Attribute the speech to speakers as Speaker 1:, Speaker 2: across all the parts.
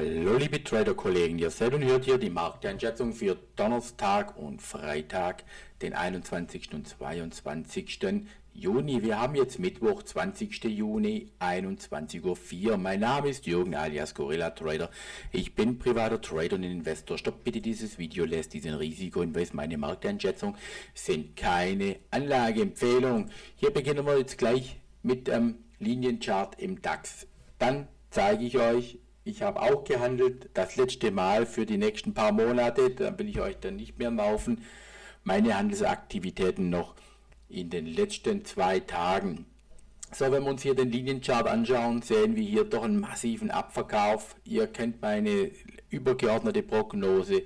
Speaker 1: Hallo liebe Trader-Kollegen, ihr seht und hört hier die Markteinschätzung für Donnerstag und Freitag, den 21. und 22. Juni. Wir haben jetzt Mittwoch, 20. Juni, 21.04 Uhr. Mein Name ist Jürgen alias Gorilla Trader. Ich bin privater Trader und Investor. Stopp bitte dieses Video, lässt diesen Risiko Risikohinweis. Meine Markteinschätzung sind keine Anlageempfehlung. Hier beginnen wir jetzt gleich mit dem ähm, Linienchart im DAX. Dann zeige ich euch ich habe auch gehandelt, das letzte Mal für die nächsten paar Monate, da will ich euch dann nicht mehr laufen, meine Handelsaktivitäten noch in den letzten zwei Tagen. So, wenn wir uns hier den Linienchart anschauen, sehen wir hier doch einen massiven Abverkauf. Ihr kennt meine übergeordnete Prognose.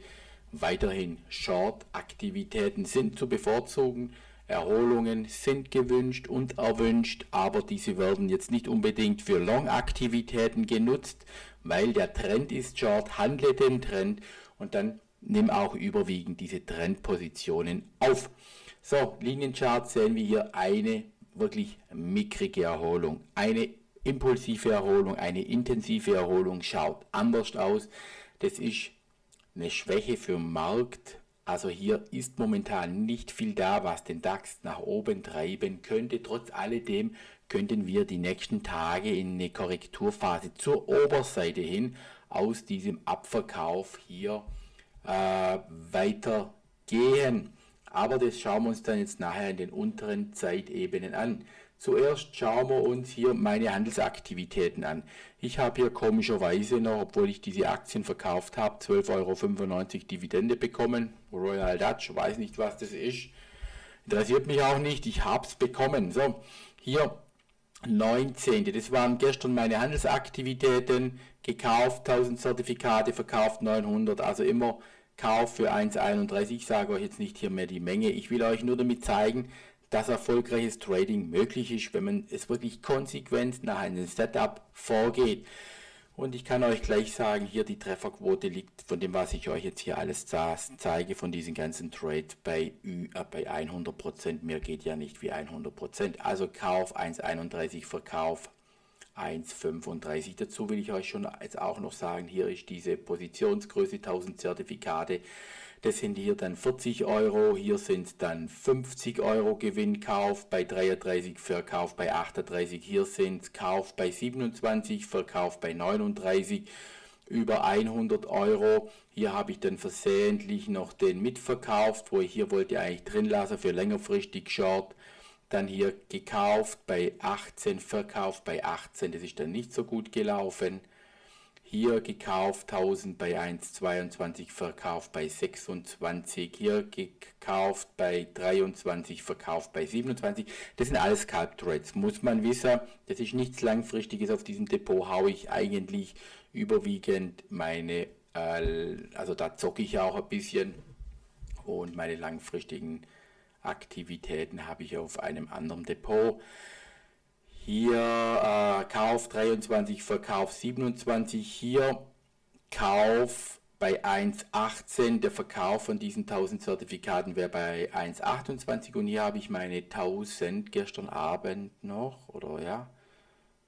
Speaker 1: Weiterhin Short-Aktivitäten sind zu bevorzugen. Erholungen sind gewünscht und erwünscht, aber diese werden jetzt nicht unbedingt für Long-Aktivitäten genutzt, weil der Trend ist Short, handle den Trend und dann nimm auch überwiegend diese Trendpositionen auf. So, Linienchart sehen wir hier eine wirklich mickrige Erholung, eine impulsive Erholung, eine intensive Erholung schaut anders aus. Das ist eine Schwäche für den Markt, also hier ist momentan nicht viel da, was den DAX nach oben treiben könnte. Trotz alledem könnten wir die nächsten Tage in eine Korrekturphase zur Oberseite hin aus diesem Abverkauf hier äh, weitergehen. Aber das schauen wir uns dann jetzt nachher in den unteren Zeitebenen an. Zuerst schauen wir uns hier meine Handelsaktivitäten an. Ich habe hier komischerweise noch, obwohl ich diese Aktien verkauft habe, 12,95 Euro Dividende bekommen. Royal Dutch, weiß nicht, was das ist. Interessiert mich auch nicht, ich habe es bekommen. So, hier 19. Das waren gestern meine Handelsaktivitäten. Gekauft 1000 Zertifikate, verkauft 900, also immer Kauf für 1,31. Ich sage euch jetzt nicht hier mehr die Menge. Ich will euch nur damit zeigen, dass erfolgreiches Trading möglich ist, wenn man es wirklich konsequent nach einem Setup vorgeht. Und ich kann euch gleich sagen, hier die Trefferquote liegt von dem, was ich euch jetzt hier alles zeige, von diesen ganzen Trade bei, äh, bei 100%. Mehr geht ja nicht wie 100%. Also Kauf 1,31, Verkauf 1,35. Dazu will ich euch schon jetzt auch noch sagen, hier ist diese Positionsgröße 1000 Zertifikate das sind hier dann 40 Euro, hier sind es dann 50 Euro Gewinnkauf bei 33, Verkauf bei 38, hier sind Kauf bei 27, Verkauf bei 39 über 100 Euro. Hier habe ich dann versehentlich noch den mitverkauft, wo ich hier wollte eigentlich drin lassen für längerfristig Short. Dann hier gekauft bei 18, Verkauf bei 18. Das ist dann nicht so gut gelaufen. Hier gekauft 1000 bei 1,22, verkauft bei 26. Hier gekauft bei 23, verkauft bei 27. Das sind alles Calp Threads. Muss man wissen, das ist nichts Langfristiges. Auf diesem Depot haue ich eigentlich überwiegend meine, äh, also da zocke ich auch ein bisschen und meine langfristigen Aktivitäten habe ich auf einem anderen Depot hier äh, Kauf 23, Verkauf 27, hier Kauf bei 1,18, der Verkauf von diesen 1000 Zertifikaten wäre bei 1,28 und hier habe ich meine 1000 gestern Abend noch, oder ja,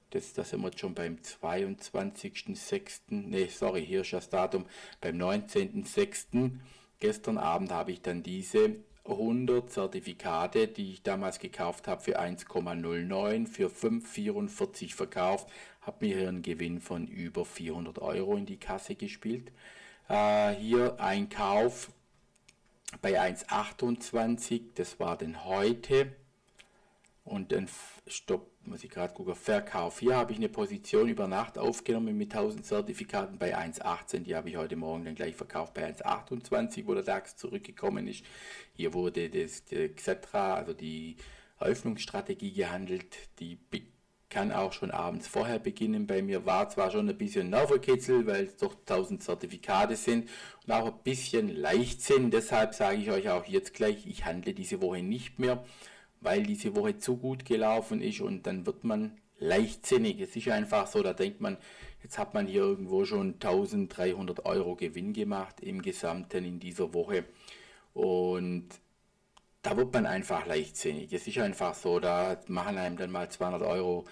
Speaker 1: das, das sind wir schon beim 22.06., ne, sorry, hier ist das Datum, beim 19.06., gestern Abend habe ich dann diese 100 Zertifikate, die ich damals gekauft habe für 1,09, für 5,44 verkauft, habe mir hier einen Gewinn von über 400 Euro in die Kasse gespielt. Äh, hier ein Kauf bei 1,28, das war denn heute. Und dann, stopp, muss ich gerade gucken, Verkauf. Hier habe ich eine Position über Nacht aufgenommen mit 1000 Zertifikaten bei 1,18. Die habe ich heute Morgen dann gleich verkauft bei 1,28, wo der DAX zurückgekommen ist. Hier wurde das Xetra, also die Eröffnungsstrategie gehandelt. Die kann auch schon abends vorher beginnen. Bei mir war zwar schon ein bisschen Nervenkitzel, weil es doch 1000 Zertifikate sind und auch ein bisschen Leichtsinn. Deshalb sage ich euch auch jetzt gleich, ich handle diese Woche nicht mehr weil diese Woche zu gut gelaufen ist und dann wird man leichtsinnig. Es ist einfach so, da denkt man, jetzt hat man hier irgendwo schon 1300 Euro Gewinn gemacht im Gesamten in dieser Woche und da wird man einfach leichtsinnig. Es ist einfach so, da machen einem dann mal 200 Euro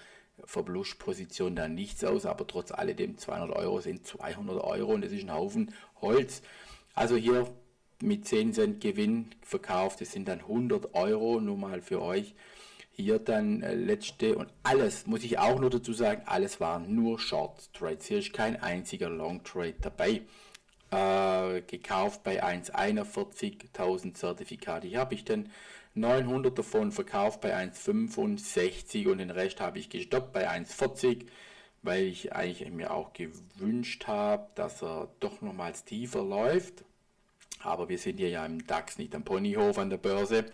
Speaker 1: Verbluschposition dann nichts aus, aber trotz alledem 200 Euro sind 200 Euro und das ist ein Haufen Holz. Also hier mit 10 Cent Gewinn verkauft. Das sind dann 100 Euro, nur mal für euch. Hier dann äh, letzte und alles, muss ich auch nur dazu sagen, alles waren nur Short Trades. Hier ist kein einziger Long Trade dabei. Äh, gekauft bei 1,41.000 Zertifikate. Hier habe ich dann 900 davon verkauft bei 1,65 und den Rest habe ich gestoppt bei 1,40 weil ich eigentlich mir auch gewünscht habe, dass er doch nochmals tiefer läuft. Aber wir sind hier ja im DAX, nicht am Ponyhof an der Börse.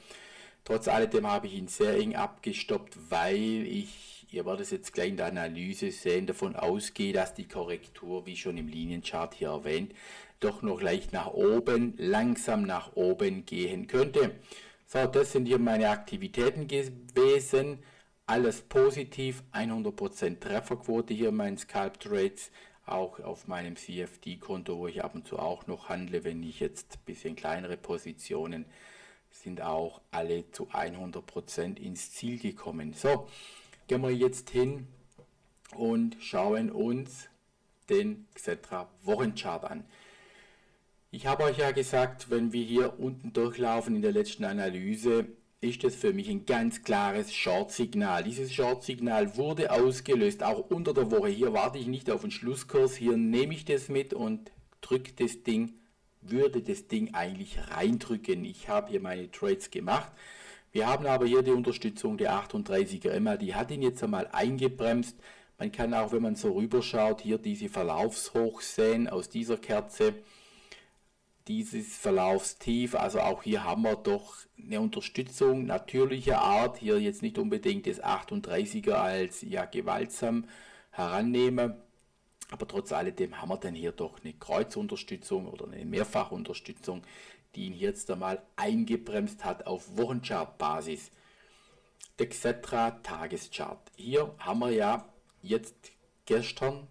Speaker 1: Trotz alledem habe ich ihn sehr eng abgestoppt, weil ich, ihr werdet es jetzt gleich in der Analyse sehen, davon ausgehe, dass die Korrektur, wie schon im Linienchart hier erwähnt, doch noch leicht nach oben, langsam nach oben gehen könnte. So, das sind hier meine Aktivitäten gewesen. Alles positiv, 100% Trefferquote hier in meinen Scalp Trades auch auf meinem CFD-Konto, wo ich ab und zu auch noch handle, wenn ich jetzt ein bisschen kleinere Positionen sind auch alle zu 100% ins Ziel gekommen. So, gehen wir jetzt hin und schauen uns den Xetra Wochenchart an. Ich habe euch ja gesagt, wenn wir hier unten durchlaufen in der letzten Analyse, ist das für mich ein ganz klares Short-Signal. Dieses Short-Signal wurde ausgelöst, auch unter der Woche. Hier warte ich nicht auf den Schlusskurs, hier nehme ich das mit und drücke das Ding, würde das Ding eigentlich reindrücken. Ich habe hier meine Trades gemacht. Wir haben aber hier die Unterstützung der 38er Emma, die hat ihn jetzt einmal eingebremst. Man kann auch, wenn man so rüberschaut, hier diese Verlaufshochs sehen aus dieser Kerze dieses Verlaufs tief. Also auch hier haben wir doch eine Unterstützung natürlicher Art. Hier jetzt nicht unbedingt das 38er als ja gewaltsam herannehmen. Aber trotz alledem haben wir dann hier doch eine Kreuzunterstützung oder eine Mehrfachunterstützung, die ihn jetzt einmal eingebremst hat auf Wochenchartbasis. basis Dexetra Tageschart. Hier haben wir ja jetzt gestern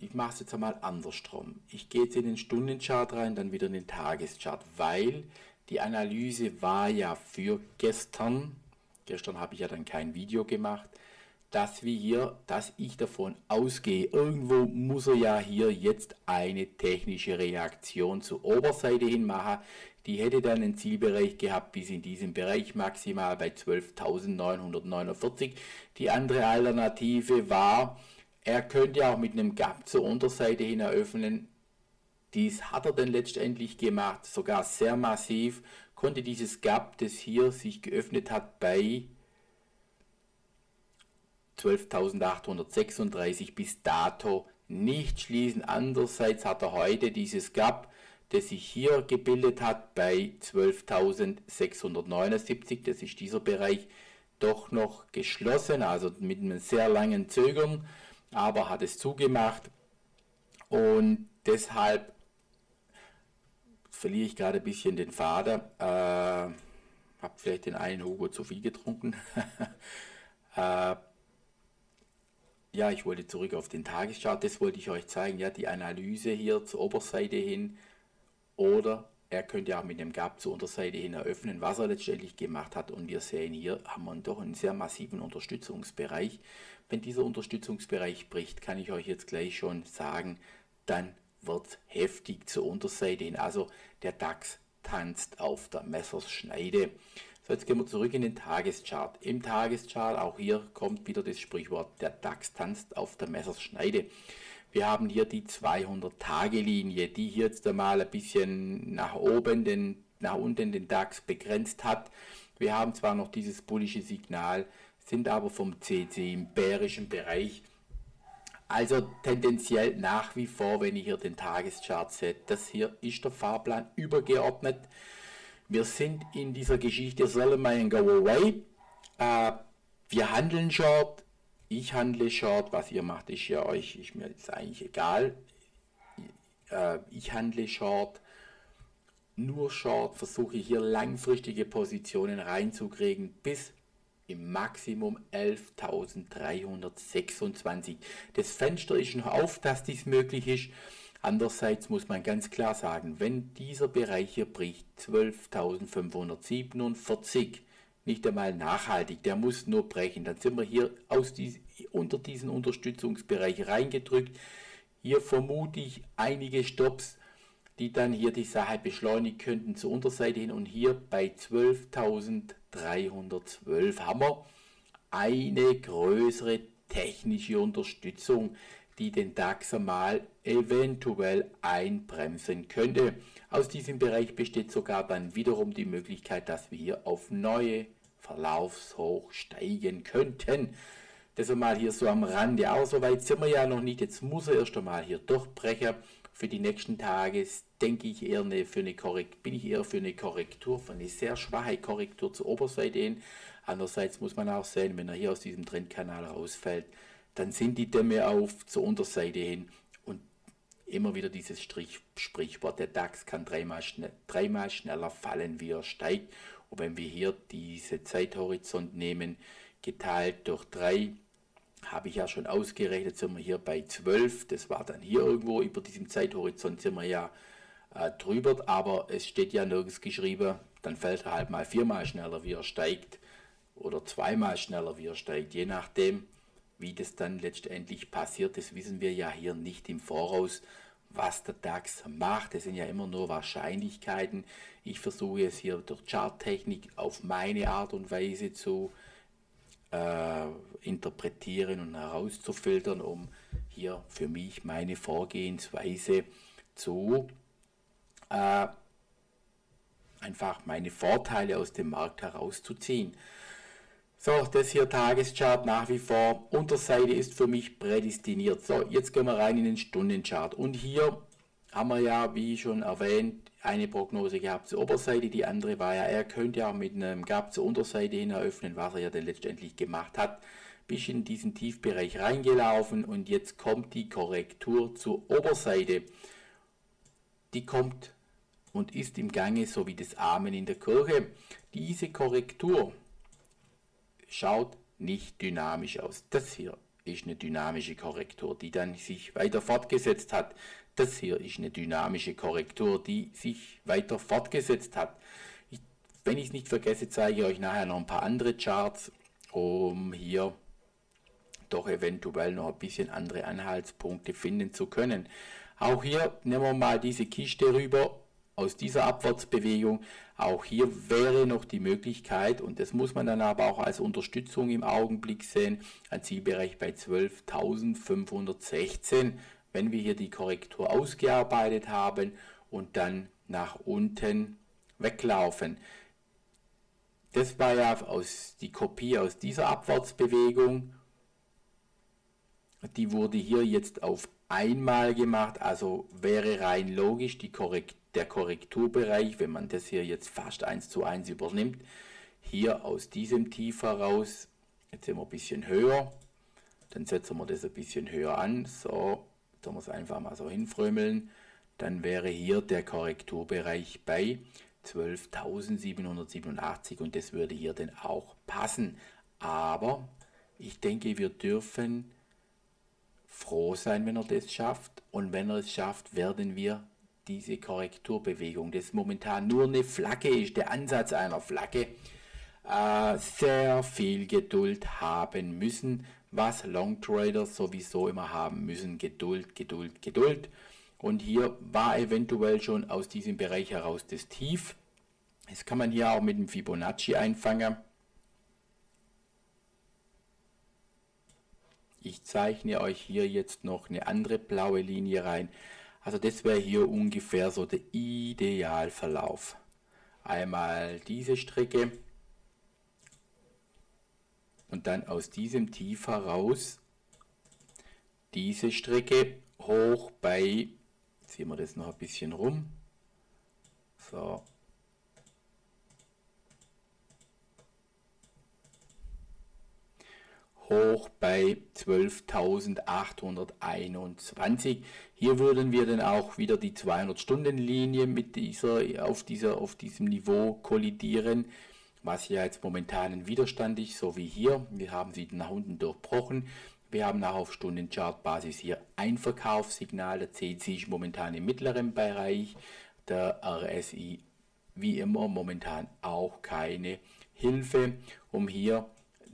Speaker 1: ich mache es jetzt einmal andersrum. Ich gehe jetzt in den Stundenchart rein, dann wieder in den Tageschart, weil die Analyse war ja für gestern, gestern habe ich ja dann kein Video gemacht, dass wir hier, dass ich davon ausgehe, irgendwo muss er ja hier jetzt eine technische Reaktion zur Oberseite hin machen. Die hätte dann einen Zielbereich gehabt bis in diesem Bereich maximal bei 12.949. Die andere Alternative war, er könnte auch mit einem Gap zur Unterseite hin eröffnen. Dies hat er dann letztendlich gemacht, sogar sehr massiv, konnte dieses Gap, das hier sich geöffnet hat, bei 12.836 bis dato nicht schließen. Andererseits hat er heute dieses Gap, das sich hier gebildet hat, bei 12.679, das ist dieser Bereich, doch noch geschlossen, also mit einem sehr langen Zögern aber hat es zugemacht und deshalb verliere ich gerade ein bisschen den Faden. Äh, habe vielleicht den einen Hugo zu viel getrunken. äh, ja, ich wollte zurück auf den Tagesschart. Das wollte ich euch zeigen. Ja, die Analyse hier zur Oberseite hin. Oder er könnte auch mit dem Gap zur Unterseite hin eröffnen, was er letztendlich gemacht hat. Und wir sehen hier, haben wir doch einen sehr massiven Unterstützungsbereich, wenn dieser Unterstützungsbereich bricht, kann ich euch jetzt gleich schon sagen, dann wird heftig zur Unterseite hin. Also der DAX tanzt auf der Messerschneide. So, jetzt gehen wir zurück in den Tageschart. Im Tageschart, auch hier kommt wieder das Sprichwort, der DAX tanzt auf der Messerschneide. Wir haben hier die 200-Tage-Linie, die hier jetzt einmal ein bisschen nach oben, den, nach unten den DAX begrenzt hat. Wir haben zwar noch dieses bullische Signal sind aber vom CC im bärischen Bereich. Also tendenziell nach wie vor, wenn ihr hier den Tageschart seht, das hier ist der Fahrplan übergeordnet. Wir sind in dieser Geschichte Solomon Go Away. Äh, wir handeln Short, ich handle Short, was ihr macht, ist ja euch, ist mir jetzt eigentlich egal. Äh, ich handle Short nur Short, versuche hier langfristige Positionen reinzukriegen bis im Maximum 11.326. Das Fenster ist noch auf, dass dies möglich ist. Andererseits muss man ganz klar sagen, wenn dieser Bereich hier bricht, 12.547, nicht einmal nachhaltig, der muss nur brechen. Dann sind wir hier aus dies, unter diesen Unterstützungsbereich reingedrückt. Hier vermute ich einige Stops, die dann hier die Sache beschleunigen könnten zur Unterseite hin und hier bei 12.000 312 haben wir eine größere technische Unterstützung, die den DAX einmal eventuell einbremsen könnte. Aus diesem Bereich besteht sogar dann wiederum die Möglichkeit, dass wir hier auf neue Verlaufshoch steigen könnten. Das einmal hier so am Rande. Aber so weit sind wir ja noch nicht. Jetzt muss er erst einmal hier durchbrechen. Für die nächsten Tage denke ich eher eine, für eine Korrekt, bin ich eher für eine Korrektur, für eine sehr schwache Korrektur zur Oberseite hin. Andererseits muss man auch sehen, wenn er hier aus diesem Trendkanal rausfällt, dann sind die Dämme auf zur Unterseite hin und immer wieder dieses Strich, Sprichwort, der DAX kann dreimal, schnell, dreimal schneller fallen, wie er steigt. Und wenn wir hier diese Zeithorizont nehmen, geteilt durch drei habe ich ja schon ausgerechnet, sind wir hier bei 12. Das war dann hier irgendwo über diesem Zeithorizont sind wir ja äh, drüber, aber es steht ja nirgends geschrieben, dann fällt er halt mal viermal schneller, wie er steigt oder zweimal schneller, wie er steigt, je nachdem, wie das dann letztendlich passiert. Das wissen wir ja hier nicht im Voraus, was der DAX macht. Das sind ja immer nur Wahrscheinlichkeiten. Ich versuche es hier durch Charttechnik auf meine Art und Weise zu äh, äh, interpretieren und herauszufiltern, um hier für mich meine Vorgehensweise zu äh, einfach meine Vorteile aus dem Markt herauszuziehen. So, das hier Tageschart nach wie vor. Unterseite ist für mich prädestiniert. So, jetzt gehen wir rein in den Stundenchart. Und hier haben wir ja, wie schon erwähnt, eine Prognose gehabt zur Oberseite, die andere war ja, er könnte ja mit einem Gap zur Unterseite hin eröffnen, was er ja dann letztendlich gemacht hat. Bis in diesen Tiefbereich reingelaufen und jetzt kommt die Korrektur zur Oberseite. Die kommt und ist im Gange, so wie das Amen in der Kirche. Diese Korrektur schaut nicht dynamisch aus. Das hier ist eine dynamische Korrektur, die dann sich weiter fortgesetzt hat. Das hier ist eine dynamische Korrektur, die sich weiter fortgesetzt hat. Ich, wenn ich es nicht vergesse, zeige ich euch nachher noch ein paar andere Charts, um hier doch eventuell noch ein bisschen andere Anhaltspunkte finden zu können. Auch hier nehmen wir mal diese Kiste rüber aus dieser Abwärtsbewegung. Auch hier wäre noch die Möglichkeit, und das muss man dann aber auch als Unterstützung im Augenblick sehen, ein Zielbereich bei 12.516 wenn wir hier die Korrektur ausgearbeitet haben und dann nach unten weglaufen. Das war ja aus, die Kopie aus dieser Abwärtsbewegung. Die wurde hier jetzt auf einmal gemacht, also wäre rein logisch Korrekt, der Korrekturbereich, wenn man das hier jetzt fast 1 zu 1 übernimmt, hier aus diesem Tief heraus, jetzt sind wir ein bisschen höher, dann setzen wir das ein bisschen höher an, so da muss einfach mal so hinfrömmeln. Dann wäre hier der Korrekturbereich bei 12.787 und das würde hier dann auch passen. Aber ich denke, wir dürfen froh sein, wenn er das schafft. Und wenn er es schafft, werden wir diese Korrekturbewegung, das momentan nur eine Flagge ist, der Ansatz einer Flagge, äh, sehr viel Geduld haben müssen, was Long Traders sowieso immer haben müssen. Geduld, Geduld, Geduld. Und hier war eventuell schon aus diesem Bereich heraus das Tief. Das kann man hier auch mit dem Fibonacci einfangen. Ich zeichne euch hier jetzt noch eine andere blaue Linie rein. Also das wäre hier ungefähr so der Idealverlauf. Einmal diese Strecke und dann aus diesem Tief heraus diese Strecke hoch bei, ziehen wir das noch ein bisschen rum, so, hoch bei 12.821. Hier würden wir dann auch wieder die 200-Stunden-Linie mit dieser, auf, dieser, auf diesem Niveau kollidieren was hier momentan ein Widerstand ist, so wie hier. Wir haben sie nach unten durchbrochen. Wir haben nach auf Stundenchartbasis hier ein Verkaufssignal. Der CC ist momentan im mittleren Bereich. Der RSI wie immer momentan auch keine Hilfe, um hier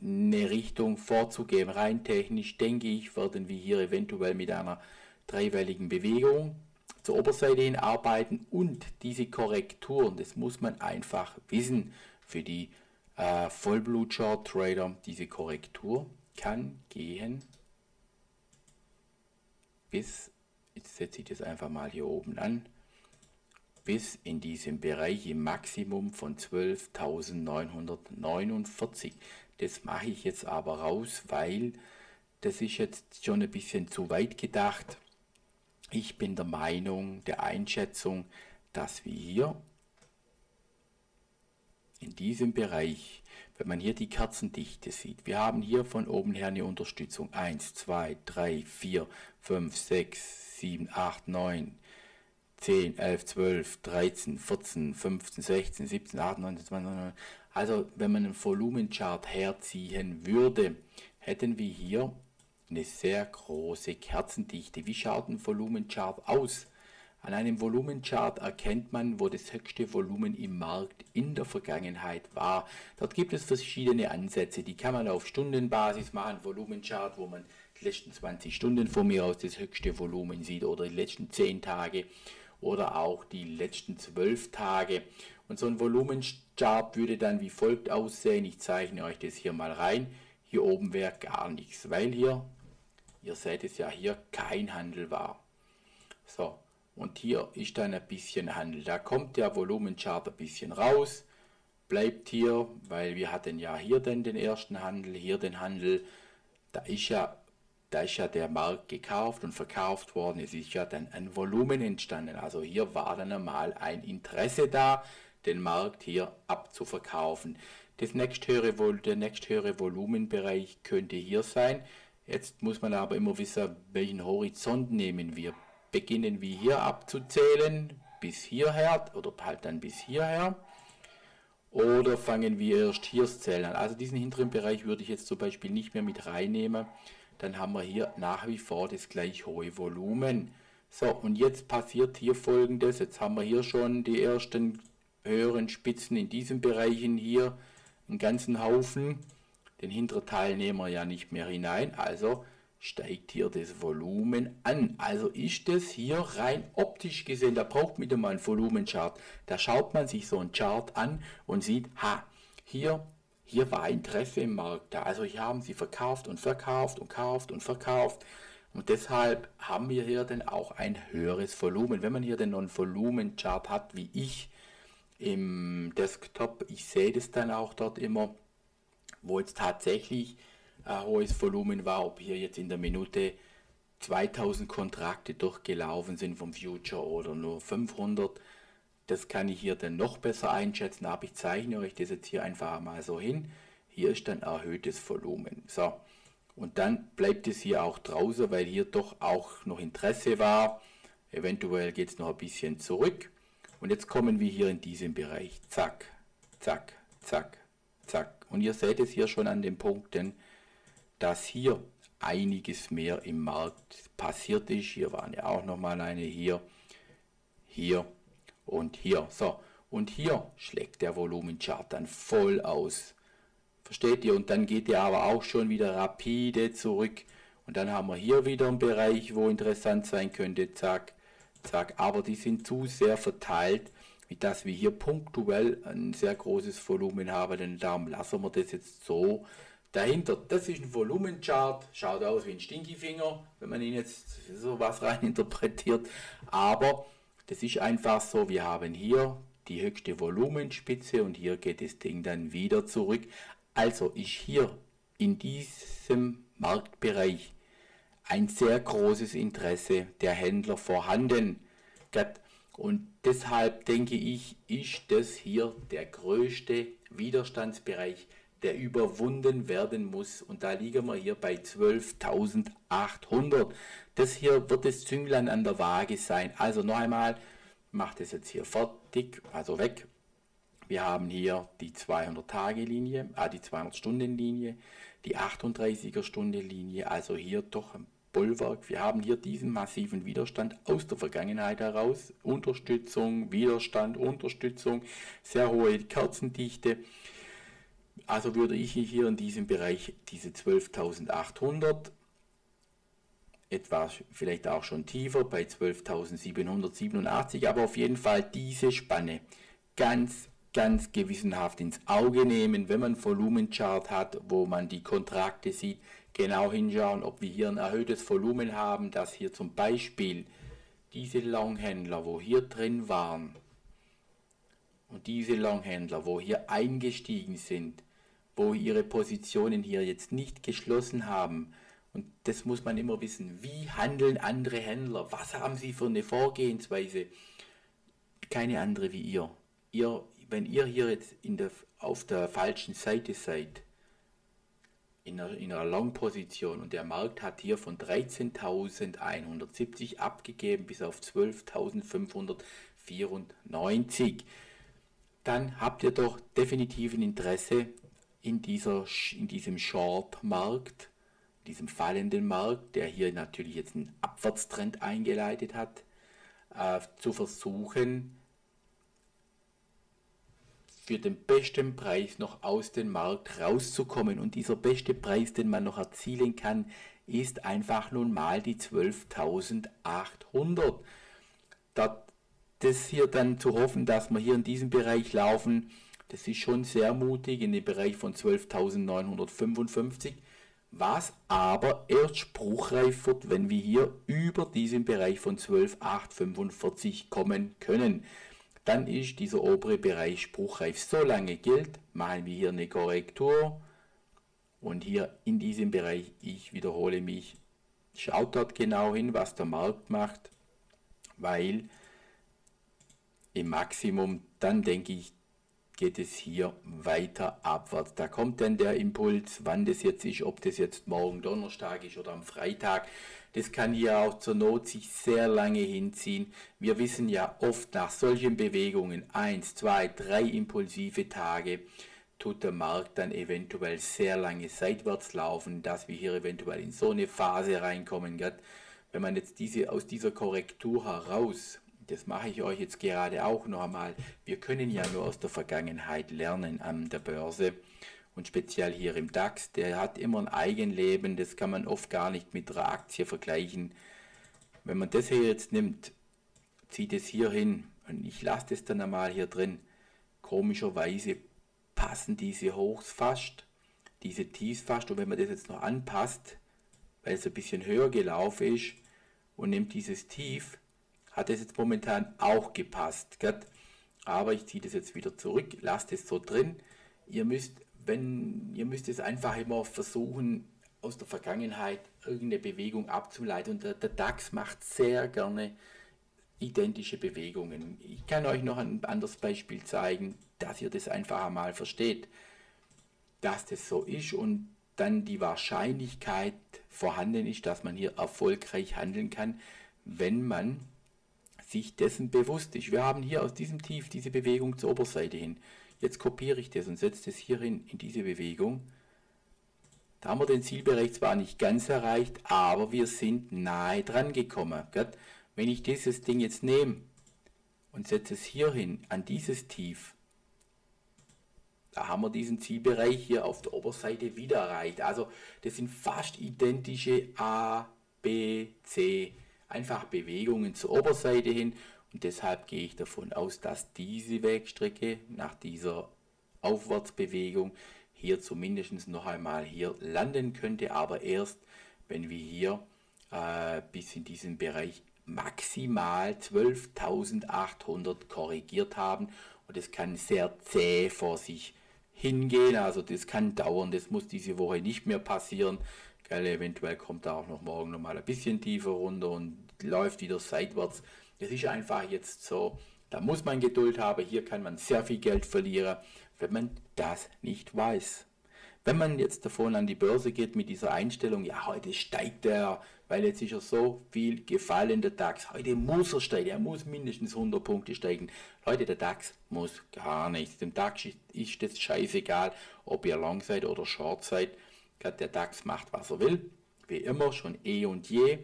Speaker 1: eine Richtung vorzugeben. Rein technisch denke ich, werden wir hier eventuell mit einer dreiwelligen Bewegung zur Oberseite hin arbeiten und diese Korrekturen, das muss man einfach wissen. Für die äh, Vollblut-Short-Trader diese Korrektur kann gehen bis, jetzt setze ich das einfach mal hier oben an, bis in diesem Bereich im Maximum von 12.949. Das mache ich jetzt aber raus, weil das ist jetzt schon ein bisschen zu weit gedacht. Ich bin der Meinung, der Einschätzung, dass wir hier in diesem Bereich, wenn man hier die Kerzendichte sieht, wir haben hier von oben her eine Unterstützung. 1, 2, 3, 4, 5, 6, 7, 8, 9, 10, 11, 12, 13, 14, 15, 16, 17, 18, 19, 20, 19. Also wenn man einen Volumenchart herziehen würde, hätten wir hier eine sehr große Kerzendichte. Wie schaut ein Volumenchart aus? An einem Volumenchart erkennt man, wo das höchste Volumen im Markt in der Vergangenheit war. Dort gibt es verschiedene Ansätze, die kann man auf Stundenbasis machen. Volumenchart, wo man die letzten 20 Stunden von mir aus das höchste Volumen sieht oder die letzten 10 Tage oder auch die letzten 12 Tage. Und so ein Volumenchart würde dann wie folgt aussehen. Ich zeichne euch das hier mal rein. Hier oben wäre gar nichts, weil hier, ihr seht es ja hier, kein Handel war. So, und hier ist dann ein bisschen Handel. Da kommt der Volumenchart ein bisschen raus, bleibt hier, weil wir hatten ja hier dann den ersten Handel, hier den Handel. Da ist ja, da ist ja der Markt gekauft und verkauft worden. Es ist ja dann ein Volumen entstanden. Also hier war dann einmal ein Interesse da, den Markt hier abzuverkaufen. Das nächsthöhere, der nächsthöhere Volumenbereich könnte hier sein. Jetzt muss man aber immer wissen, welchen Horizont nehmen wir beginnen wir hier abzuzählen bis hierher oder halt dann bis hierher. Oder fangen wir erst hier Zählen an. Also diesen hinteren Bereich würde ich jetzt zum Beispiel nicht mehr mit reinnehmen. Dann haben wir hier nach wie vor das gleich hohe Volumen. So, und jetzt passiert hier folgendes. Jetzt haben wir hier schon die ersten höheren Spitzen in diesen Bereichen hier. Einen ganzen Haufen. Den hinteren Teil nehmen wir ja nicht mehr hinein. Also steigt hier das Volumen an. Also ist das hier rein optisch gesehen, da braucht man mal einen Volumenchart. Da schaut man sich so einen Chart an und sieht, ha, hier, hier war ein Treffen im Markt Also hier haben sie verkauft und verkauft und kauft und verkauft. Und deshalb haben wir hier dann auch ein höheres Volumen. Wenn man hier denn noch einen Volumenchart hat, wie ich im Desktop, ich sehe das dann auch dort immer, wo jetzt tatsächlich ein ah, hohes Volumen war, ob hier jetzt in der Minute 2000 Kontrakte durchgelaufen sind vom Future oder nur 500. Das kann ich hier dann noch besser einschätzen, aber ich zeichne euch das jetzt hier einfach mal so hin. Hier ist dann erhöhtes Volumen. So, und dann bleibt es hier auch draußen, weil hier doch auch noch Interesse war. Eventuell geht es noch ein bisschen zurück. Und jetzt kommen wir hier in diesem Bereich. Zack, zack, zack, zack. Und ihr seht es hier schon an den Punkten, dass hier einiges mehr im Markt passiert ist. Hier waren ja auch nochmal eine hier, hier und hier. So, und hier schlägt der Volumenchart dann voll aus. Versteht ihr? Und dann geht er aber auch schon wieder rapide zurück. Und dann haben wir hier wieder einen Bereich, wo interessant sein könnte. Zack, zack. Aber die sind zu sehr verteilt, wie dass wir hier punktuell ein sehr großes Volumen haben. Denn darum lassen wir das jetzt so. Dahinter, das ist ein Volumenchart, schaut aus wie ein Stinkefinger, wenn man ihn jetzt so was rein interpretiert. Aber das ist einfach so, wir haben hier die höchste Volumenspitze und hier geht das Ding dann wieder zurück. Also ist hier in diesem Marktbereich ein sehr großes Interesse der Händler vorhanden. Und deshalb denke ich, ist das hier der größte Widerstandsbereich der überwunden werden muss. Und da liegen wir hier bei 12.800. Das hier wird das Zünglein an der Waage sein. Also noch einmal, macht es jetzt hier fertig, also weg. Wir haben hier die 200-Tage-Linie, ah, die 200-Stunden-Linie, die 38 er stunden linie also hier doch ein Bollwerk. Wir haben hier diesen massiven Widerstand aus der Vergangenheit heraus. Unterstützung, Widerstand, Unterstützung, sehr hohe Kerzendichte. Also würde ich hier in diesem Bereich diese 12.800 etwa vielleicht auch schon tiefer bei 12.787, aber auf jeden Fall diese Spanne ganz, ganz gewissenhaft ins Auge nehmen, wenn man Volumenchart hat, wo man die Kontrakte sieht, genau hinschauen, ob wir hier ein erhöhtes Volumen haben, dass hier zum Beispiel diese Longhändler, wo hier drin waren, und diese Longhändler, wo hier eingestiegen sind, wo ihre Positionen hier jetzt nicht geschlossen haben. Und das muss man immer wissen. Wie handeln andere Händler? Was haben sie für eine Vorgehensweise? Keine andere wie ihr. ihr wenn ihr hier jetzt der, auf der falschen Seite seid, in einer, in einer Long-Position und der Markt hat hier von 13.170 abgegeben bis auf 12.594, dann habt ihr doch definitiv ein Interesse, in, dieser, in diesem Short-Markt, diesem fallenden Markt, der hier natürlich jetzt einen Abwärtstrend eingeleitet hat, äh, zu versuchen, für den besten Preis noch aus dem Markt rauszukommen. Und dieser beste Preis, den man noch erzielen kann, ist einfach nun mal die 12.800. Das hier dann zu hoffen, dass wir hier in diesem Bereich laufen, das ist schon sehr mutig in dem Bereich von 12.955, was aber erst spruchreif wird, wenn wir hier über diesen Bereich von 12.845 kommen können. Dann ist dieser obere Bereich spruchreif. Solange gilt, machen wir hier eine Korrektur. Und hier in diesem Bereich, ich wiederhole mich, schaut dort genau hin, was der Markt macht, weil im Maximum, dann denke ich, geht es hier weiter abwärts. Da kommt dann der Impuls, wann das jetzt ist, ob das jetzt morgen Donnerstag ist oder am Freitag. Das kann hier auch zur Not sich sehr lange hinziehen. Wir wissen ja oft nach solchen Bewegungen, eins, zwei, drei impulsive Tage, tut der Markt dann eventuell sehr lange seitwärts laufen, dass wir hier eventuell in so eine Phase reinkommen. Wenn man jetzt diese, aus dieser Korrektur heraus das mache ich euch jetzt gerade auch noch einmal. Wir können ja nur aus der Vergangenheit lernen an der Börse und speziell hier im DAX. Der hat immer ein Eigenleben, das kann man oft gar nicht mit einer Aktie vergleichen. Wenn man das hier jetzt nimmt, zieht es hier hin und ich lasse das dann einmal hier drin. Komischerweise passen diese Hochs fast, diese Tiefs fast und wenn man das jetzt noch anpasst, weil es ein bisschen höher gelaufen ist und nimmt dieses Tief, hat es jetzt momentan auch gepasst. Gell? Aber ich ziehe das jetzt wieder zurück, lasst es so drin. Ihr müsst, wenn, ihr müsst es einfach immer versuchen, aus der Vergangenheit irgendeine Bewegung abzuleiten. Und der, der DAX macht sehr gerne identische Bewegungen. Ich kann euch noch ein anderes Beispiel zeigen, dass ihr das einfach einmal versteht, dass das so ist und dann die Wahrscheinlichkeit vorhanden ist, dass man hier erfolgreich handeln kann, wenn man sich dessen bewusst ist. Wir haben hier aus diesem Tief diese Bewegung zur Oberseite hin. Jetzt kopiere ich das und setze das hier hin, in diese Bewegung. Da haben wir den Zielbereich zwar nicht ganz erreicht, aber wir sind nahe dran gekommen. Gell? Wenn ich dieses Ding jetzt nehme und setze es hier hin, an dieses Tief, da haben wir diesen Zielbereich hier auf der Oberseite wieder erreicht. Also das sind fast identische A, B, C einfach Bewegungen zur Oberseite hin und deshalb gehe ich davon aus, dass diese Wegstrecke nach dieser Aufwärtsbewegung hier zumindest noch einmal hier landen könnte, aber erst wenn wir hier äh, bis in diesen Bereich maximal 12.800 korrigiert haben und es kann sehr zäh vor sich hingehen, also das kann dauern, das muss diese Woche nicht mehr passieren, Gell, eventuell kommt da auch noch morgen nochmal ein bisschen tiefer runter und läuft wieder seitwärts. Das ist einfach jetzt so. Da muss man Geduld haben. Hier kann man sehr viel Geld verlieren, wenn man das nicht weiß. Wenn man jetzt davon an die Börse geht mit dieser Einstellung, ja, heute steigt er, weil jetzt ist er so viel gefallen, der DAX. Heute muss er steigen, er muss mindestens 100 Punkte steigen. Leute, der DAX muss gar nichts. Dem DAX ist es scheißegal, ob ihr lang seid oder short seid. Der DAX macht, was er will, wie immer schon eh und je,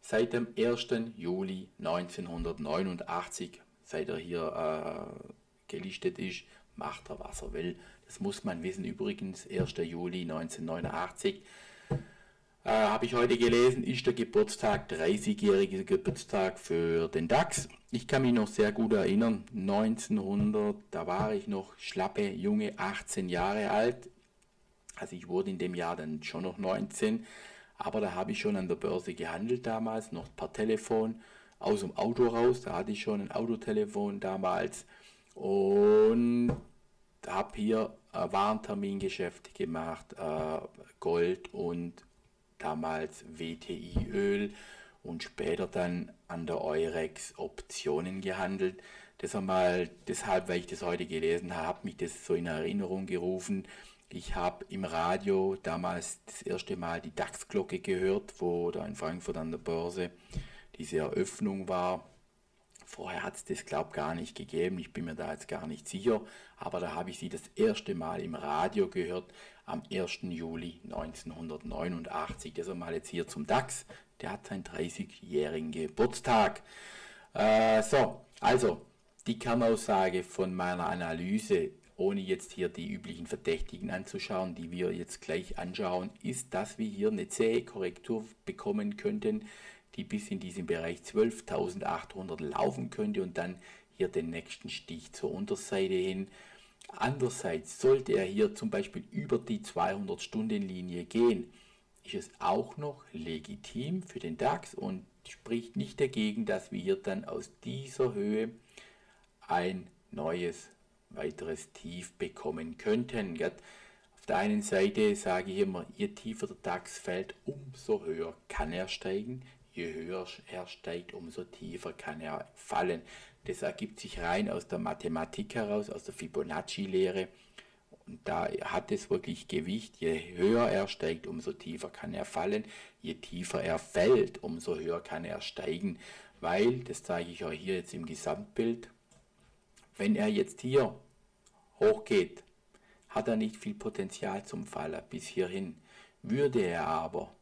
Speaker 1: seit dem 1. Juli 1989, seit er hier äh, gelistet ist, macht er, was er will. Das muss man wissen. Übrigens, 1. Juli 1989, äh, habe ich heute gelesen, ist der Geburtstag, 30-jähriger Geburtstag für den DAX. Ich kann mich noch sehr gut erinnern, 1900, da war ich noch schlappe, junge, 18 Jahre alt. Also ich wurde in dem Jahr dann schon noch 19, aber da habe ich schon an der Börse gehandelt damals, noch per Telefon, aus dem Auto raus, da hatte ich schon ein Autotelefon damals und habe hier äh, Warentermingeschäfte gemacht, äh, Gold und damals WTI-Öl und später dann an der Eurex Optionen gehandelt. Das einmal deshalb, weil ich das heute gelesen habe, mich das so in Erinnerung gerufen. Ich habe im Radio damals das erste Mal die DAX-Glocke gehört, wo da in Frankfurt an der Börse diese Eröffnung war. Vorher hat es das, glaube ich, gar nicht gegeben. Ich bin mir da jetzt gar nicht sicher. Aber da habe ich sie das erste Mal im Radio gehört am 1. Juli 1989. Das mal jetzt hier zum DAX. Der hat seinen 30-jährigen Geburtstag. Äh, so, also die Kernaussage von meiner Analyse ohne jetzt hier die üblichen Verdächtigen anzuschauen, die wir jetzt gleich anschauen, ist, dass wir hier eine zähe Korrektur bekommen könnten, die bis in diesem Bereich 12.800 laufen könnte und dann hier den nächsten Stich zur Unterseite hin. Andererseits sollte er hier zum Beispiel über die 200-Stunden-Linie gehen, ist es auch noch legitim für den DAX und spricht nicht dagegen, dass wir hier dann aus dieser Höhe ein neues weiteres Tief bekommen könnten. Gell? Auf der einen Seite sage ich immer, je tiefer der DAX fällt, umso höher kann er steigen. Je höher er steigt, umso tiefer kann er fallen. Das ergibt sich rein aus der Mathematik heraus, aus der Fibonacci-Lehre. Und da hat es wirklich Gewicht. Je höher er steigt, umso tiefer kann er fallen. Je tiefer er fällt, umso höher kann er steigen. Weil, das zeige ich euch hier jetzt im Gesamtbild, wenn er jetzt hier Hoch geht. Hat er nicht viel Potenzial zum Faller bis hierhin, würde er aber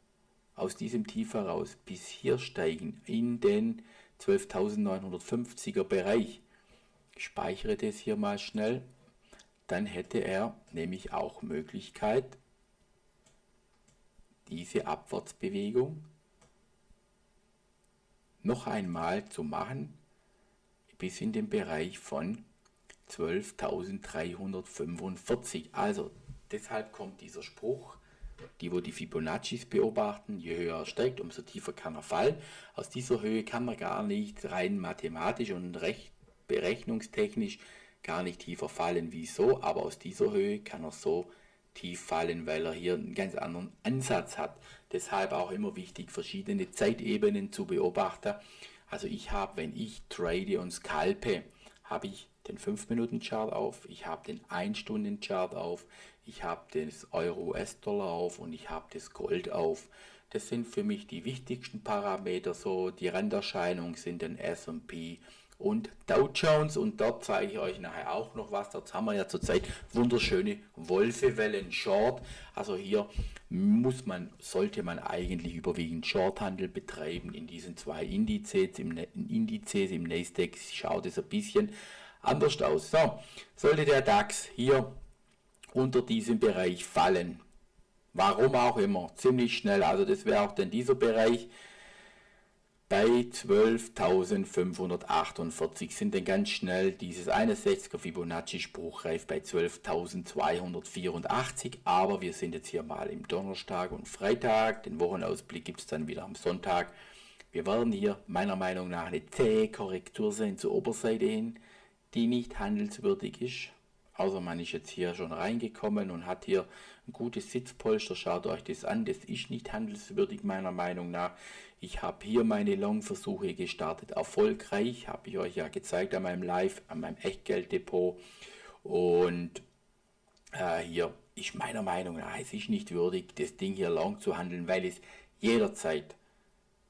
Speaker 1: aus diesem Tief heraus bis hier steigen in den 12.950er Bereich, speichere das hier mal schnell, dann hätte er nämlich auch Möglichkeit, diese Abwärtsbewegung noch einmal zu machen bis in den Bereich von 12.345. Also deshalb kommt dieser Spruch, die wo die Fibonaccis beobachten, je höher er steigt, umso tiefer kann er fallen. Aus dieser Höhe kann man gar nicht rein mathematisch und recht berechnungstechnisch gar nicht tiefer fallen Wieso? aber aus dieser Höhe kann er so tief fallen, weil er hier einen ganz anderen Ansatz hat. Deshalb auch immer wichtig, verschiedene Zeitebenen zu beobachten. Also ich habe, wenn ich trade und scalpe, habe ich den 5-Minuten-Chart auf, ich habe den 1-Stunden-Chart auf, ich habe das Euro-US-Dollar auf und ich habe das Gold auf. Das sind für mich die wichtigsten Parameter, so die Renderscheinung sind den S&P und Dow Jones und dort zeige ich euch nachher auch noch was. Dort haben wir ja zurzeit wunderschöne Wolfewellen Short. Also hier muss man, sollte man eigentlich überwiegend Shorthandel betreiben in diesen zwei Indizes. Im, Indizes, im Nasdaq schaut es ein bisschen anders aus. So, sollte der DAX hier unter diesem Bereich fallen, warum auch immer, ziemlich schnell, also das wäre auch dann dieser Bereich, bei 12.548 sind dann ganz schnell dieses 61er Fibonacci spruchreif bei 12.284, aber wir sind jetzt hier mal im Donnerstag und Freitag, den Wochenausblick gibt es dann wieder am Sonntag. Wir werden hier meiner Meinung nach eine zähe Korrektur sehen zur Oberseite hin die nicht handelswürdig ist. Außer man ist jetzt hier schon reingekommen und hat hier ein gutes Sitzpolster. Schaut euch das an. Das ist nicht handelswürdig meiner Meinung nach. Ich habe hier meine Long-Versuche gestartet. Erfolgreich habe ich euch ja gezeigt an meinem Live, an meinem Echtgelddepot. Und äh, hier ist meiner Meinung nach, es ist nicht würdig, das Ding hier long zu handeln, weil es jederzeit,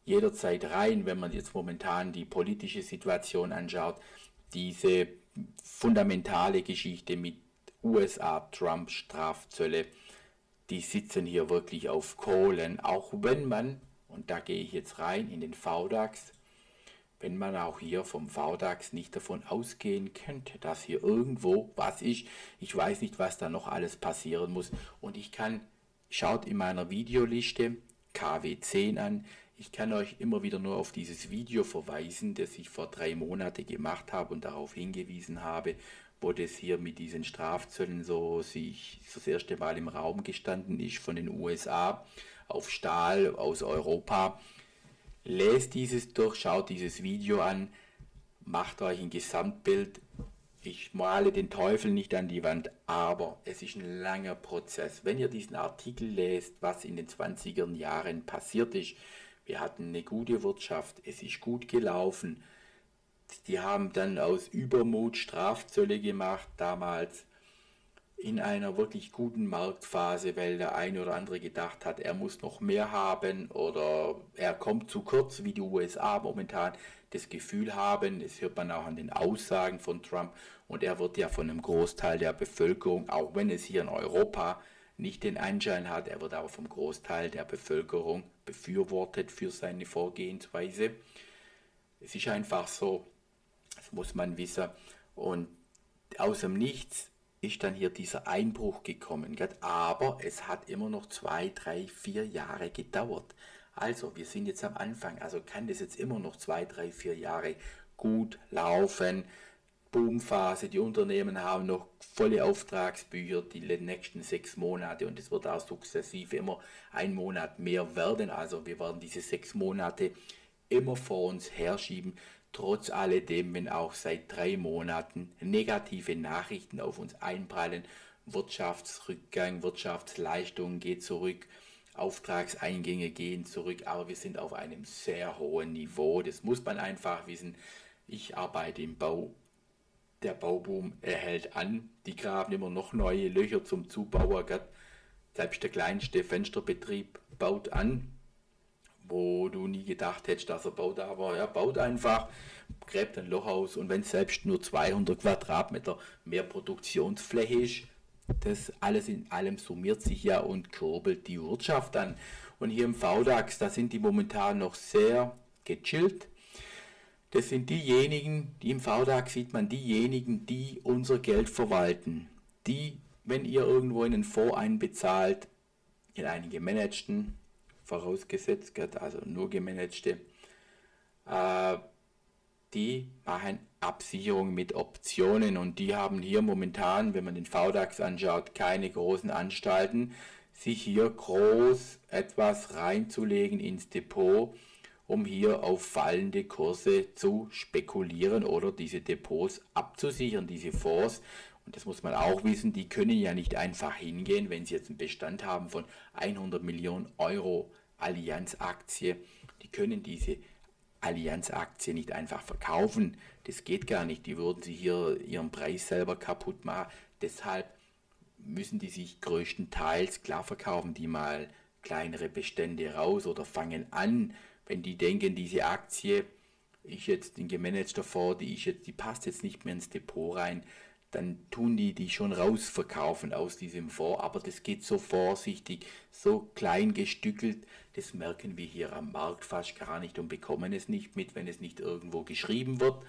Speaker 1: jederzeit rein, wenn man jetzt momentan die politische Situation anschaut, diese fundamentale Geschichte mit USA, Trump, Strafzölle, die sitzen hier wirklich auf Kohlen, auch wenn man, und da gehe ich jetzt rein in den VDAX, wenn man auch hier vom VDAX nicht davon ausgehen könnte, dass hier irgendwo was ist. Ich weiß nicht, was da noch alles passieren muss. Und ich kann, schaut in meiner Videoliste KW10 an, ich kann euch immer wieder nur auf dieses Video verweisen, das ich vor drei Monaten gemacht habe und darauf hingewiesen habe, wo das hier mit diesen Strafzöllen so sich das erste Mal im Raum gestanden ist von den USA auf Stahl aus Europa. Lest dieses durch, schaut dieses Video an, macht euch ein Gesamtbild. Ich male den Teufel nicht an die Wand, aber es ist ein langer Prozess. Wenn ihr diesen Artikel lest, was in den 20er Jahren passiert ist, wir hatten eine gute Wirtschaft, es ist gut gelaufen. Die haben dann aus Übermut Strafzölle gemacht damals in einer wirklich guten Marktphase, weil der eine oder andere gedacht hat, er muss noch mehr haben oder er kommt zu kurz, wie die USA momentan das Gefühl haben, das hört man auch an den Aussagen von Trump und er wird ja von einem Großteil der Bevölkerung, auch wenn es hier in Europa nicht den Anschein hat, er wird aber vom Großteil der Bevölkerung befürwortet für seine Vorgehensweise. Es ist einfach so, das muss man wissen. Und aus dem Nichts ist dann hier dieser Einbruch gekommen. Aber es hat immer noch zwei, drei, vier Jahre gedauert. Also, wir sind jetzt am Anfang. Also kann das jetzt immer noch zwei, drei, vier Jahre gut laufen. Boomphase. Die Unternehmen haben noch volle Auftragsbücher die nächsten sechs Monate und es wird auch sukzessive immer ein Monat mehr werden. Also wir werden diese sechs Monate immer vor uns herschieben, trotz alledem, wenn auch seit drei Monaten negative Nachrichten auf uns einprallen. Wirtschaftsrückgang, Wirtschaftsleistungen geht zurück. Auftragseingänge gehen zurück, aber wir sind auf einem sehr hohen Niveau. Das muss man einfach wissen. Ich arbeite im Bau der Bauboom erhält an, die graben immer noch neue Löcher zum Zubauer. Selbst der kleinste Fensterbetrieb baut an, wo du nie gedacht hättest, dass er baut, aber er baut einfach, gräbt ein Loch aus und wenn selbst nur 200 Quadratmeter mehr Produktionsfläche ist, das alles in allem summiert sich ja und kurbelt die Wirtschaft an. Und hier im VDAX, da sind die momentan noch sehr gechillt. Das sind diejenigen, die im VDAG sieht man diejenigen, die unser Geld verwalten. Die, wenn ihr irgendwo in einen Fonds einbezahlt, in einen gemanagten, vorausgesetzt, also nur gemanagte, äh, die machen Absicherung mit Optionen und die haben hier momentan, wenn man den VDAX anschaut, keine großen Anstalten, sich hier groß etwas reinzulegen ins Depot um hier auf fallende Kurse zu spekulieren oder diese Depots abzusichern, diese Fonds. Und das muss man auch wissen, die können ja nicht einfach hingehen, wenn sie jetzt einen Bestand haben von 100 Millionen Euro Allianz-Aktie. Die können diese Allianz-Aktie nicht einfach verkaufen. Das geht gar nicht. Die würden sie hier ihren Preis selber kaputt machen. Deshalb müssen die sich größtenteils, klar verkaufen die mal kleinere Bestände raus oder fangen an, wenn die denken, diese Aktie ist jetzt in gemanagter Fonds, die, ist jetzt, die passt jetzt nicht mehr ins Depot rein, dann tun die die schon rausverkaufen aus diesem Fonds, aber das geht so vorsichtig, so klein gestückelt, das merken wir hier am Markt fast gar nicht und bekommen es nicht mit, wenn es nicht irgendwo geschrieben wird.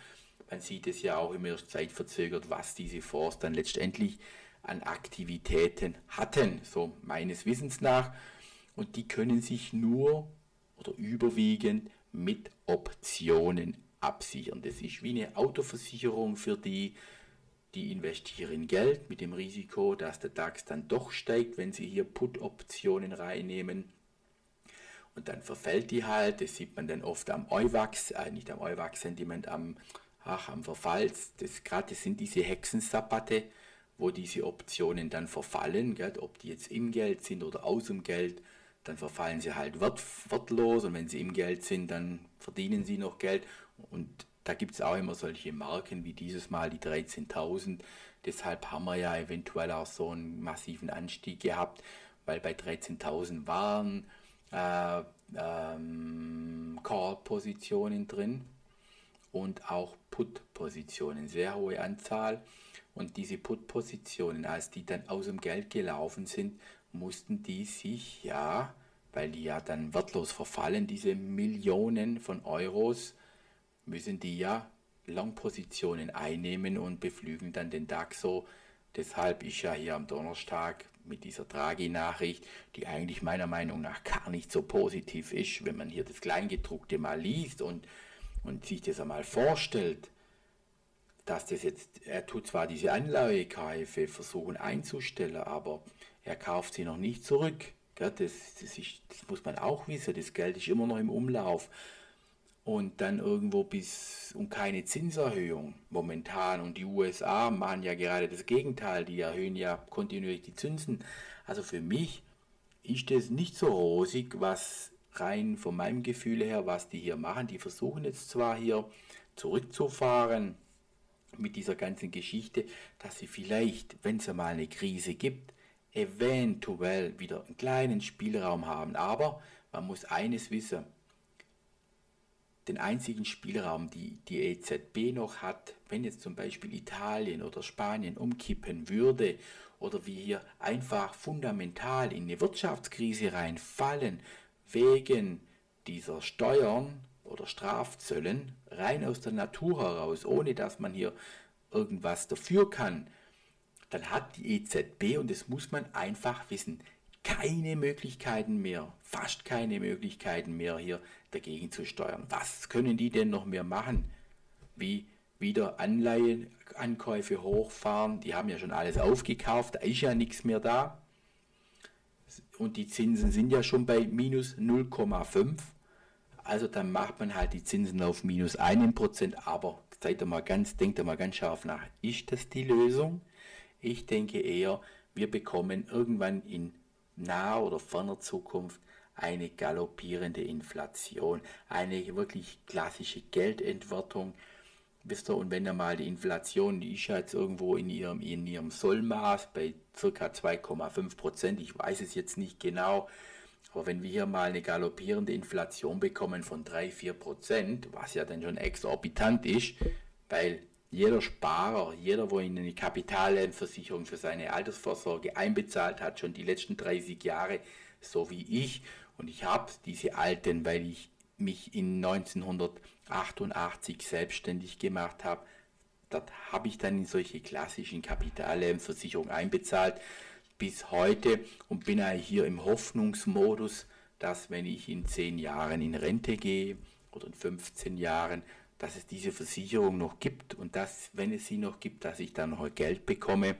Speaker 1: Man sieht es ja auch immer zeitverzögert, was diese Fonds dann letztendlich an Aktivitäten hatten, so meines Wissens nach. Und die können sich nur oder überwiegend mit Optionen absichern. Das ist wie eine Autoversicherung für die, die investieren Geld mit dem Risiko, dass der DAX dann doch steigt, wenn sie hier Put-Optionen reinnehmen. Und dann verfällt die halt, das sieht man dann oft am Euwax, äh, nicht am Euwax-Sentiment, am, ach, am Verfall. Das, das sind diese Hexensabatte, wo diese Optionen dann verfallen, gell, ob die jetzt im Geld sind oder aus dem Geld dann verfallen sie halt wert, wertlos und wenn sie im Geld sind, dann verdienen sie noch Geld. Und da gibt es auch immer solche Marken wie dieses Mal die 13.000. Deshalb haben wir ja eventuell auch so einen massiven Anstieg gehabt, weil bei 13.000 waren äh, ähm, Call-Positionen drin und auch Put-Positionen, sehr hohe Anzahl. Und diese Put-Positionen, als die dann aus dem Geld gelaufen sind, mussten die sich ja, weil die ja dann wertlos verfallen, diese Millionen von Euros, müssen die ja Longpositionen einnehmen und beflügen dann den DAX so. Deshalb ist ja hier am Donnerstag mit dieser Draghi-Nachricht, die eigentlich meiner Meinung nach gar nicht so positiv ist, wenn man hier das Kleingedruckte mal liest und, und sich das einmal vorstellt, dass das jetzt, er tut zwar diese Anleihekäufe versuchen einzustellen, aber er kauft sie noch nicht zurück. Das, das, ist, das muss man auch wissen, das Geld ist immer noch im Umlauf. Und dann irgendwo bis und keine Zinserhöhung momentan. Und die USA machen ja gerade das Gegenteil, die erhöhen ja kontinuierlich die Zinsen. Also für mich ist das nicht so rosig, was rein von meinem Gefühl her, was die hier machen. Die versuchen jetzt zwar hier zurückzufahren mit dieser ganzen Geschichte, dass sie vielleicht, wenn es mal eine Krise gibt, eventuell wieder einen kleinen Spielraum haben. Aber man muss eines wissen. Den einzigen Spielraum, die die EZB noch hat, wenn jetzt zum Beispiel Italien oder Spanien umkippen würde oder wir hier einfach fundamental in eine Wirtschaftskrise reinfallen, wegen dieser Steuern oder Strafzöllen, rein aus der Natur heraus, ohne dass man hier irgendwas dafür kann, dann hat die EZB, und das muss man einfach wissen, keine Möglichkeiten mehr, fast keine Möglichkeiten mehr hier dagegen zu steuern. Was können die denn noch mehr machen? Wie wieder Anleihen, Ankäufe hochfahren, die haben ja schon alles aufgekauft, da ist ja nichts mehr da. Und die Zinsen sind ja schon bei minus 0,5. Also dann macht man halt die Zinsen auf minus 1%, aber seid ihr mal ganz, denkt ihr mal ganz scharf nach, ist das die Lösung? Ich denke eher, wir bekommen irgendwann in naher oder ferner Zukunft eine galoppierende Inflation, eine wirklich klassische Geldentwertung. Wisst ihr, und wenn ihr mal die Inflation, die ist ja jetzt irgendwo in ihrem, in ihrem Sollmaß bei circa 2,5 Prozent, ich weiß es jetzt nicht genau, aber wenn wir hier mal eine galoppierende Inflation bekommen von 3, 4 Prozent, was ja dann schon exorbitant ist, weil jeder Sparer, jeder, wo in eine Kapitalanversicherung für seine Altersvorsorge einbezahlt hat, schon die letzten 30 Jahre, so wie ich, und ich habe diese alten, weil ich mich in 1988 selbstständig gemacht habe, dort habe ich dann in solche klassischen Kapitalanversicherungen einbezahlt bis heute und bin hier im Hoffnungsmodus, dass wenn ich in 10 Jahren in Rente gehe oder in 15 Jahren, dass es diese Versicherung noch gibt und dass, wenn es sie noch gibt, dass ich dann noch Geld bekomme,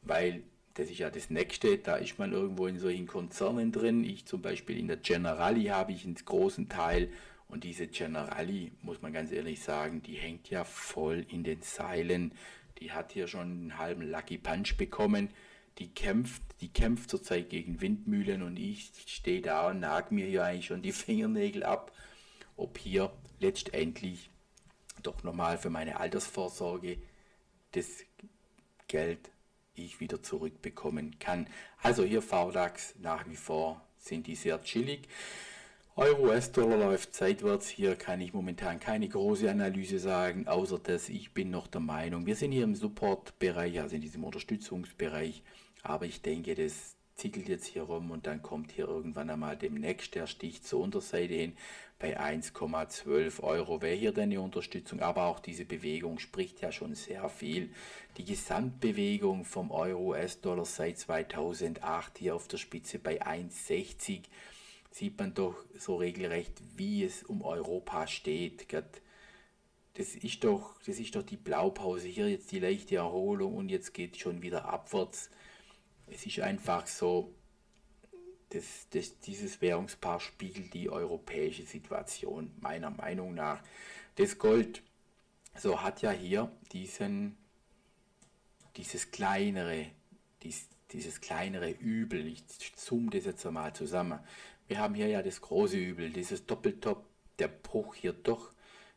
Speaker 1: weil das ist ja das Nächste, da ist man irgendwo in solchen Konzernen drin. Ich zum Beispiel in der Generali habe ich einen großen Teil und diese Generali, muss man ganz ehrlich sagen, die hängt ja voll in den Seilen. Die hat hier schon einen halben Lucky Punch bekommen. Die kämpft, die kämpft zurzeit gegen Windmühlen und ich stehe da und nag mir hier eigentlich schon die Fingernägel ab, ob hier letztendlich doch nochmal für meine Altersvorsorge das Geld ich wieder zurückbekommen kann. Also hier VDAX nach wie vor sind die sehr chillig. Euro US-Dollar läuft seitwärts. Hier kann ich momentan keine große Analyse sagen, außer dass ich bin noch der Meinung, wir sind hier im Support-Bereich, also in diesem Unterstützungsbereich. Aber ich denke, das zickelt jetzt hier rum und dann kommt hier irgendwann einmal demnächst der Stich zur Unterseite hin bei 1,12 Euro wäre hier denn die Unterstützung, aber auch diese Bewegung spricht ja schon sehr viel. Die Gesamtbewegung vom Euro-US-Dollar seit 2008 hier auf der Spitze bei 1,60 sieht man doch so regelrecht, wie es um Europa steht. Das ist doch, das ist doch die Blaupause hier jetzt die leichte Erholung und jetzt geht schon wieder abwärts. Es ist einfach so, das, das, dieses Währungspaar spiegelt die europäische Situation meiner Meinung nach. Das Gold, so hat ja hier diesen, dieses kleinere, dies, dieses kleinere Übel. Ich zoome das jetzt einmal zusammen. Wir haben hier ja das große Übel, dieses Doppeltop, der Bruch hier doch,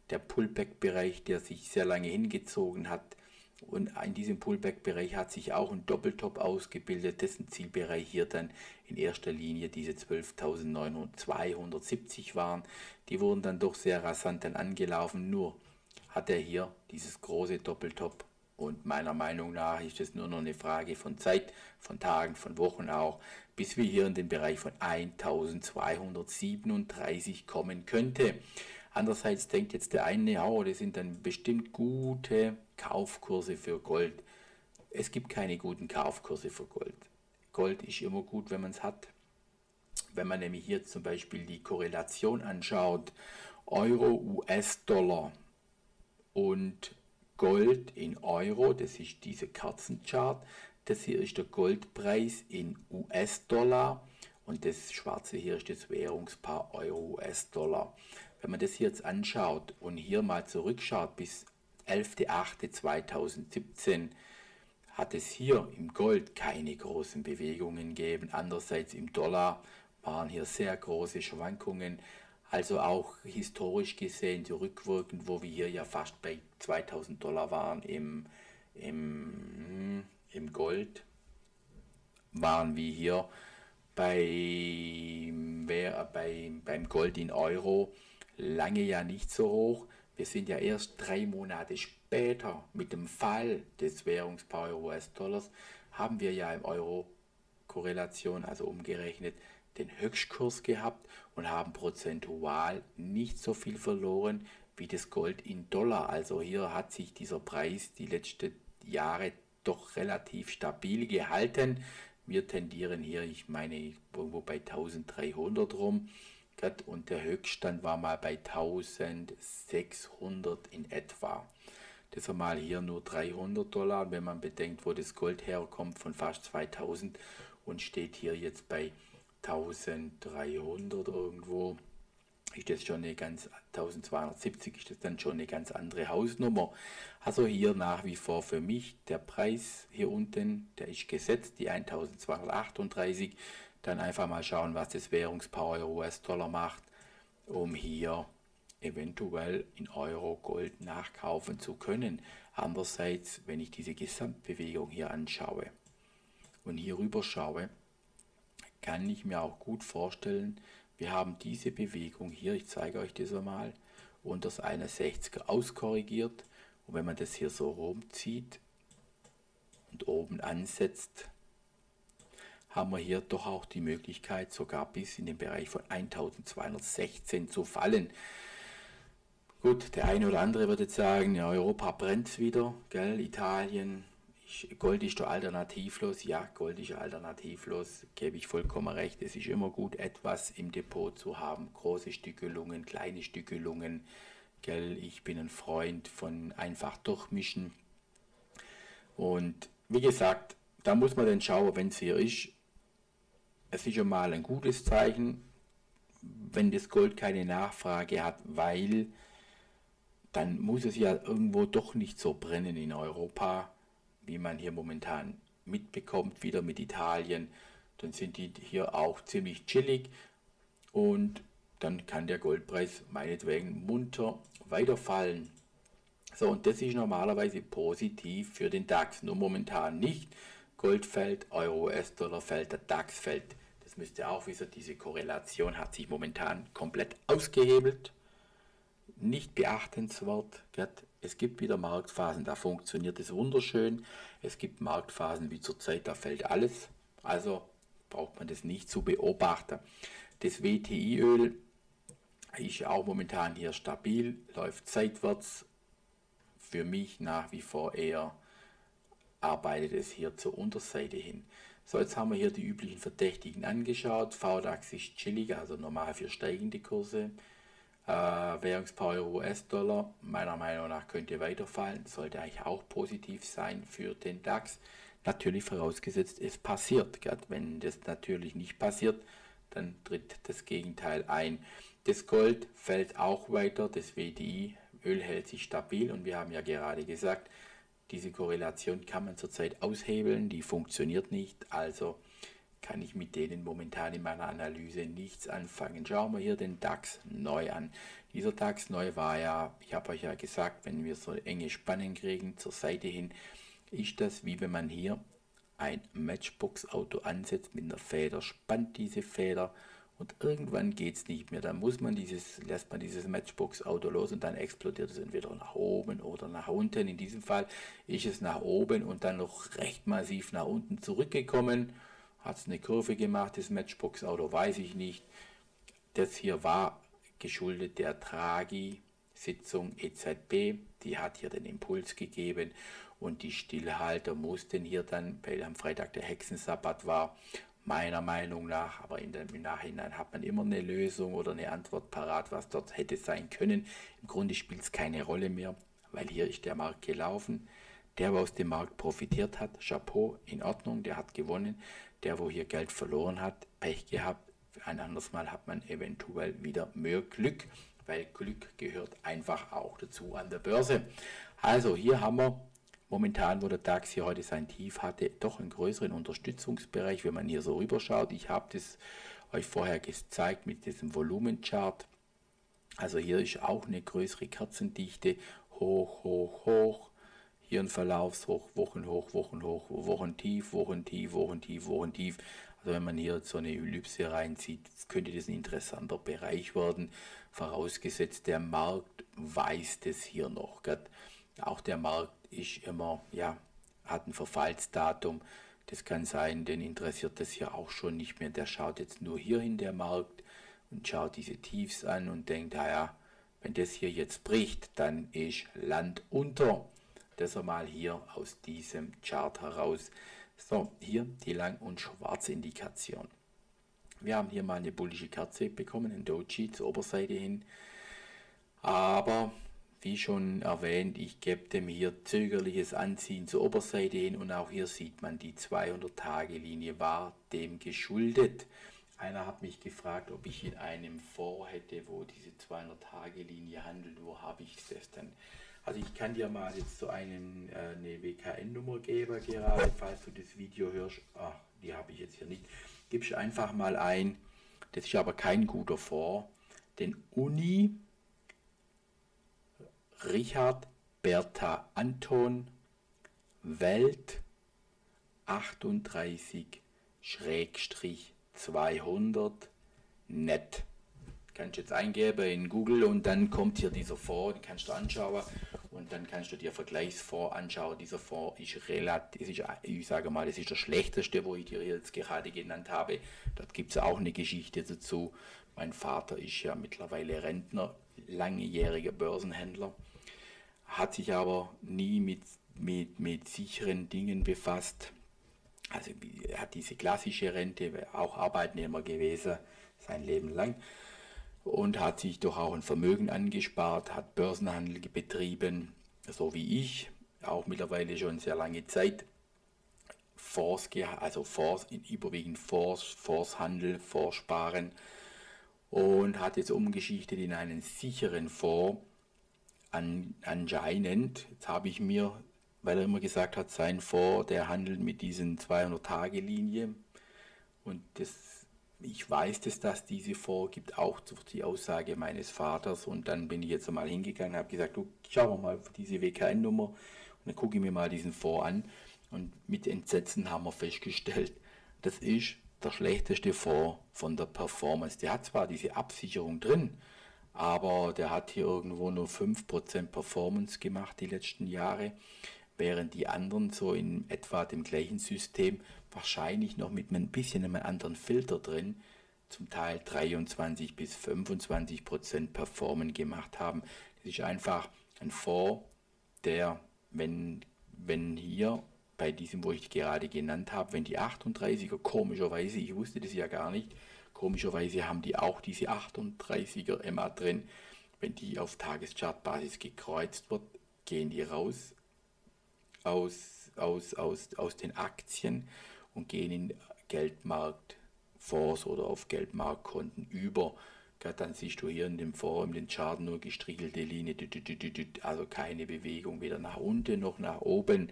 Speaker 1: der Pullback-Bereich, der sich sehr lange hingezogen hat, und in diesem Pullback-Bereich hat sich auch ein Doppeltop ausgebildet, dessen Zielbereich hier dann in erster Linie diese 12.270 waren. Die wurden dann doch sehr rasant dann angelaufen, nur hat er hier dieses große Doppeltop und meiner Meinung nach ist es nur noch eine Frage von Zeit, von Tagen, von Wochen auch, bis wir hier in den Bereich von 1237 kommen könnte. Andererseits denkt jetzt der eine, oh, das sind dann bestimmt gute Kaufkurse für Gold. Es gibt keine guten Kaufkurse für Gold. Gold ist immer gut, wenn man es hat. Wenn man nämlich hier zum Beispiel die Korrelation anschaut, Euro, US-Dollar und Gold in Euro, das ist diese Kerzenchart, das hier ist der Goldpreis in US-Dollar und das schwarze hier ist das Währungspaar Euro-US-Dollar wenn man das jetzt anschaut und hier mal zurückschaut bis 11.08.2017, hat es hier im Gold keine großen Bewegungen gegeben. Andererseits im Dollar waren hier sehr große Schwankungen. Also auch historisch gesehen zurückwirkend, wo wir hier ja fast bei 2000 Dollar waren im, im, im Gold, waren wir hier bei, bei, beim Gold in Euro lange ja nicht so hoch. Wir sind ja erst drei Monate später mit dem Fall des Währungspaar Euro-US-Dollars haben wir ja im Euro-Korrelation, also umgerechnet, den Höchstkurs gehabt und haben prozentual nicht so viel verloren wie das Gold in Dollar. Also hier hat sich dieser Preis die letzten Jahre doch relativ stabil gehalten. Wir tendieren hier, ich meine, irgendwo bei 1300 rum und der Höchststand war mal bei 1600 in etwa. Das war mal hier nur 300 Dollar. wenn man bedenkt, wo das Gold herkommt, von fast 2000 und steht hier jetzt bei 1300 irgendwo, ist das schon eine ganz 1270 ist das dann schon eine ganz andere Hausnummer. Also hier nach wie vor für mich der Preis hier unten, der ist gesetzt, die 1238 dann einfach mal schauen, was das Währungspaar us dollar macht, um hier eventuell in Euro Gold nachkaufen zu können. Andererseits, wenn ich diese Gesamtbewegung hier anschaue und hier rüber schaue, kann ich mir auch gut vorstellen, wir haben diese Bewegung hier, ich zeige euch das einmal, unter das 61er auskorrigiert. Und wenn man das hier so rumzieht und oben ansetzt, haben wir hier doch auch die Möglichkeit, sogar bis in den Bereich von 1216 zu fallen. Gut, der eine oder andere würde sagen, ja, Europa brennt wieder, gell, Italien, Gold ist doch alternativlos. Ja, Gold ist alternativlos, gebe ich vollkommen recht. Es ist immer gut, etwas im Depot zu haben. Große Stückelungen, kleine Stückelungen, gell, ich bin ein Freund von einfach durchmischen. Und wie gesagt, da muss man dann schauen, wenn es hier ist, es ist schon mal ein gutes Zeichen, wenn das Gold keine Nachfrage hat, weil dann muss es ja irgendwo doch nicht so brennen in Europa, wie man hier momentan mitbekommt, wieder mit Italien. Dann sind die hier auch ziemlich chillig und dann kann der Goldpreis meinetwegen munter weiterfallen. So, und das ist normalerweise positiv für den DAX, nur momentan nicht. Gold fällt, Euro, US-Dollar fällt, der DAX fällt. Jetzt müsst ihr auch wissen, diese Korrelation hat sich momentan komplett ausgehebelt. Nicht beachtenswert. Es gibt wieder Marktphasen, da funktioniert es wunderschön. Es gibt Marktphasen wie zurzeit, da fällt alles. Also braucht man das nicht zu beobachten. Das WTI-Öl ist auch momentan hier stabil, läuft seitwärts. Für mich nach wie vor eher arbeitet es hier zur Unterseite hin. So, jetzt haben wir hier die üblichen Verdächtigen angeschaut. VDAX ist chillig, also normal für steigende Kurse. Äh, Währungspaar Euro US-Dollar, meiner Meinung nach könnte weiterfallen, sollte eigentlich auch positiv sein für den DAX. Natürlich vorausgesetzt, es passiert. Gell? Wenn das natürlich nicht passiert, dann tritt das Gegenteil ein. Das Gold fällt auch weiter, das WDI, Öl hält sich stabil und wir haben ja gerade gesagt, diese Korrelation kann man zurzeit aushebeln, die funktioniert nicht, also kann ich mit denen momentan in meiner Analyse nichts anfangen. Schauen wir hier den DAX neu an. Dieser DAX neu war ja, ich habe euch ja gesagt, wenn wir so enge Spannen kriegen zur Seite hin, ist das wie wenn man hier ein Matchbox-Auto ansetzt mit einer Feder, spannt diese Feder und irgendwann geht es nicht mehr. Dann muss man dieses, lässt man dieses Matchbox-Auto los und dann explodiert es entweder nach oben oder nach unten. In diesem Fall ist es nach oben und dann noch recht massiv nach unten zurückgekommen. Hat es eine Kurve gemacht, das Matchbox-Auto weiß ich nicht. Das hier war geschuldet der Draghi-Sitzung EZB. Die hat hier den Impuls gegeben und die Stillhalter mussten hier dann, weil am Freitag der Hexensabbat war, meiner Meinung nach, aber in dem, im Nachhinein hat man immer eine Lösung oder eine Antwort parat, was dort hätte sein können. Im Grunde spielt es keine Rolle mehr, weil hier ist der Markt gelaufen. Der, der aus dem Markt profitiert hat, Chapeau, in Ordnung, der hat gewonnen. Der, wo hier Geld verloren hat, Pech gehabt. Ein anderes Mal hat man eventuell wieder mehr Glück, weil Glück gehört einfach auch dazu an der Börse. Also hier haben wir Momentan, wo der DAX hier heute sein Tief hatte, doch einen größeren Unterstützungsbereich, wenn man hier so rüberschaut. Ich habe das euch vorher gezeigt mit diesem Volumenchart. Also hier ist auch eine größere Kerzendichte. Hoch, hoch, hoch. Hier ein Verlaufshoch, Wochenhoch, Wochenhoch, Wochentief, Wochentief, Wochentief, Wochentief. Also wenn man hier so eine Ellipse reinzieht, könnte das ein interessanter Bereich werden. Vorausgesetzt, der Markt weiß das hier noch. Auch der Markt ist immer, ja, hat ein Verfallsdatum. Das kann sein, den interessiert das ja auch schon nicht mehr. Der schaut jetzt nur hier in der Markt und schaut diese Tiefs an und denkt, naja, wenn das hier jetzt bricht, dann ist Land unter. Das mal hier aus diesem Chart heraus. So, hier die Lang- und Schwarz-Indikation. Wir haben hier mal eine bullische Kerze bekommen, ein Doji zur Oberseite hin. Aber wie schon erwähnt, ich gebe dem hier zögerliches Anziehen zur Oberseite hin und auch hier sieht man, die 200-Tage-Linie war dem geschuldet. Einer hat mich gefragt, ob ich in einem Fonds hätte, wo diese 200-Tage-Linie handelt. Wo habe ich das denn? Also ich kann dir mal jetzt so einen, äh, eine WKN-Nummer geben, gerade falls du das Video hörst. Ach, die habe ich jetzt hier nicht. Gibst einfach mal ein, das ist aber kein guter Fonds, den Uni Richard, Bertha, Anton, Welt 38 200 net. Kannst du jetzt eingeben in Google und dann kommt hier dieser Fonds, den kannst du anschauen und dann kannst du dir Vergleichsfonds anschauen. Dieser Fonds ist relativ, ist, ich sage mal, das ist der schlechteste, wo ich dir jetzt gerade genannt habe. Dort gibt es auch eine Geschichte dazu. Mein Vater ist ja mittlerweile Rentner, langjähriger Börsenhändler hat sich aber nie mit, mit, mit sicheren Dingen befasst. Also er hat diese klassische Rente, auch Arbeitnehmer gewesen, sein Leben lang. Und hat sich doch auch ein Vermögen angespart, hat Börsenhandel betrieben, so wie ich, auch mittlerweile schon sehr lange Zeit. Fonds, also Fonds, überwiegend Fonds, Fondshandel, Fondssparen und hat es umgeschichtet in einen sicheren Fonds, an, anscheinend, jetzt habe ich mir, weil er immer gesagt hat, sein Vor, der handelt mit diesen 200 tage linien und das, ich weiß, dass das diese Vor gibt, auch durch die Aussage meines Vaters und dann bin ich jetzt mal hingegangen, habe gesagt, du, schau mal auf diese WKN-Nummer und dann gucke ich mir mal diesen Vor an und mit Entsetzen haben wir festgestellt, das ist der schlechteste Fonds von der Performance. Der hat zwar diese Absicherung drin, aber der hat hier irgendwo nur 5% Performance gemacht die letzten Jahre, während die anderen so in etwa dem gleichen System, wahrscheinlich noch mit ein bisschen einem anderen Filter drin, zum Teil 23 bis 25% Performance gemacht haben. Das ist einfach ein Fonds, der, wenn, wenn hier bei diesem, wo ich gerade genannt habe, wenn die 38er, komischerweise, ich wusste das ja gar nicht, Komischerweise haben die auch diese 38er MA drin. Wenn die auf Tageschartbasis gekreuzt wird, gehen die raus aus, aus, aus, aus den Aktien und gehen in Geldmarktfonds oder auf Geldmarktkonten über. Dann siehst du hier in dem Forum den Chart nur gestriegelte Linie, also keine Bewegung weder nach unten noch nach oben.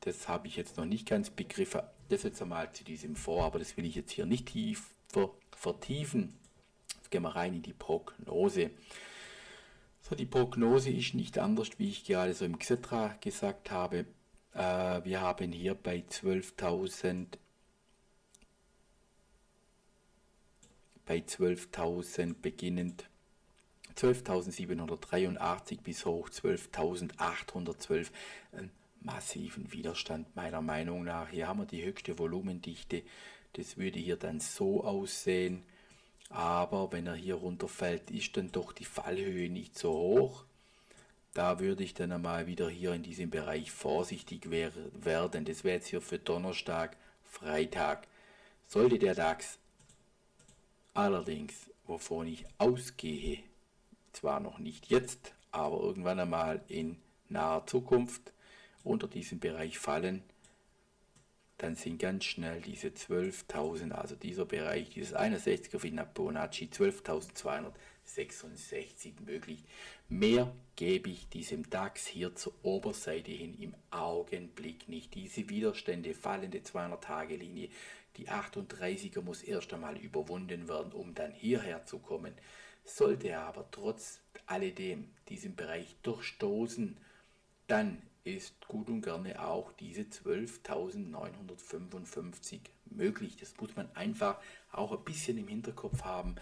Speaker 1: Das habe ich jetzt noch nicht ganz begriffen. Das jetzt einmal zu diesem Fonds, aber das will ich jetzt hier nicht tief vertiefen. Jetzt gehen wir rein in die Prognose. So, die Prognose ist nicht anders, wie ich gerade so im Xetra gesagt habe. Äh, wir haben hier bei 12.000 bei 12.000 beginnend 12.783 bis hoch 12.812 massiven Widerstand meiner Meinung nach. Hier haben wir die höchste Volumendichte das würde hier dann so aussehen. Aber wenn er hier runterfällt, ist dann doch die Fallhöhe nicht so hoch. Da würde ich dann einmal wieder hier in diesem Bereich vorsichtig werden. Das wäre jetzt hier für Donnerstag, Freitag. Sollte der DAX allerdings, wovon ich ausgehe, zwar noch nicht jetzt, aber irgendwann einmal in naher Zukunft unter diesem Bereich fallen, dann sind ganz schnell diese 12.000, also dieser Bereich, dieses 61er Fibonacci Bonacci, 12.266 möglich. Mehr gebe ich diesem DAX hier zur Oberseite hin im Augenblick nicht. Diese Widerstände, fallende 200-Tage-Linie, die 38er muss erst einmal überwunden werden, um dann hierher zu kommen. Sollte er aber trotz alledem diesen Bereich durchstoßen, dann ist gut und gerne auch diese 12.955 möglich. Das muss man einfach auch ein bisschen im Hinterkopf haben.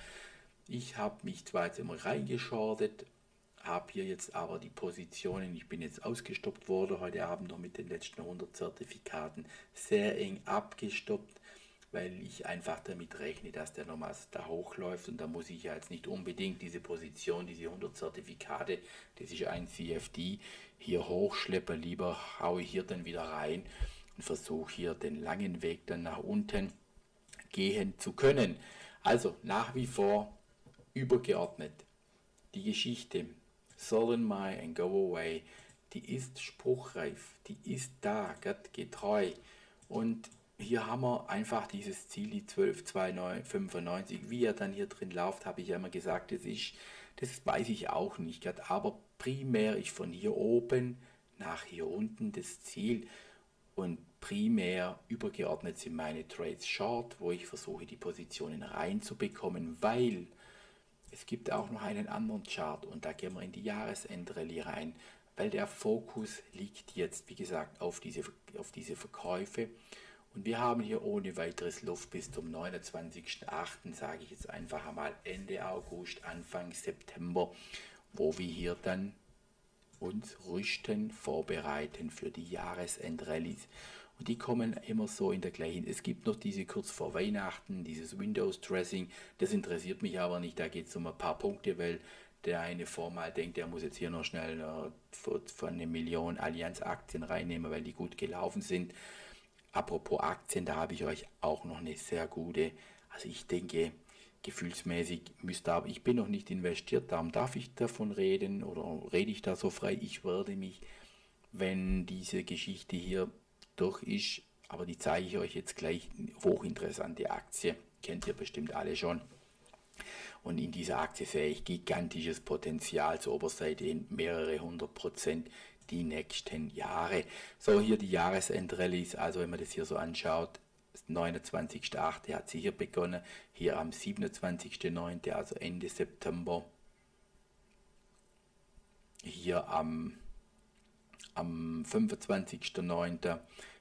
Speaker 1: Ich habe mich zwar jetzt immer reingeschortet, habe hier jetzt aber die Positionen, ich bin jetzt ausgestoppt worden heute Abend noch mit den letzten 100 Zertifikaten, sehr eng abgestoppt, weil ich einfach damit rechne, dass der nochmals da hochläuft und da muss ich ja jetzt nicht unbedingt diese Position, diese 100 Zertifikate, das ist ein CFD, hier hochschleppe, lieber haue ich hier dann wieder rein und versuche hier den langen Weg dann nach unten gehen zu können. Also nach wie vor übergeordnet. Die Geschichte Sollen My and Go Away, die ist spruchreif, die ist da, Gott getreu. Und hier haben wir einfach dieses Ziel, die 12,295. Wie er dann hier drin läuft, habe ich ja immer gesagt, das ist, das weiß ich auch nicht, Gott, aber primär ich von hier oben nach hier unten das Ziel und primär übergeordnet sind meine Trades Short, wo ich versuche die Positionen reinzubekommen, weil es gibt auch noch einen anderen Chart und da gehen wir in die Jahresendrallye rein, weil der Fokus liegt jetzt, wie gesagt, auf diese, auf diese Verkäufe. Und wir haben hier ohne weiteres Luft bis zum 29.08., sage ich jetzt einfach einmal Ende August, Anfang September wo wir hier dann uns rüsten, vorbereiten für die Jahresendrallies. Und die kommen immer so in der gleichen. Es gibt noch diese kurz vor Weihnachten, dieses Windows-Dressing. Das interessiert mich aber nicht. Da geht es um ein paar Punkte, weil der eine formal denkt, der muss jetzt hier noch schnell äh, von eine Million Allianz-Aktien reinnehmen, weil die gut gelaufen sind. Apropos Aktien, da habe ich euch auch noch eine sehr gute. Also ich denke, gefühlsmäßig müsste, aber ich bin noch nicht investiert, darum darf ich davon reden oder rede ich da so frei. Ich werde mich, wenn diese Geschichte hier durch ist, aber die zeige ich euch jetzt gleich, eine hochinteressante Aktie, kennt ihr bestimmt alle schon. Und in dieser Aktie sehe ich gigantisches Potenzial zur Oberseite in mehrere hundert Prozent die nächsten Jahre. So, hier die Jahresendrallye ist also, wenn man das hier so anschaut, 29.8. hat sie hier begonnen, hier am 27.9., also Ende September, hier am, am 25.9.,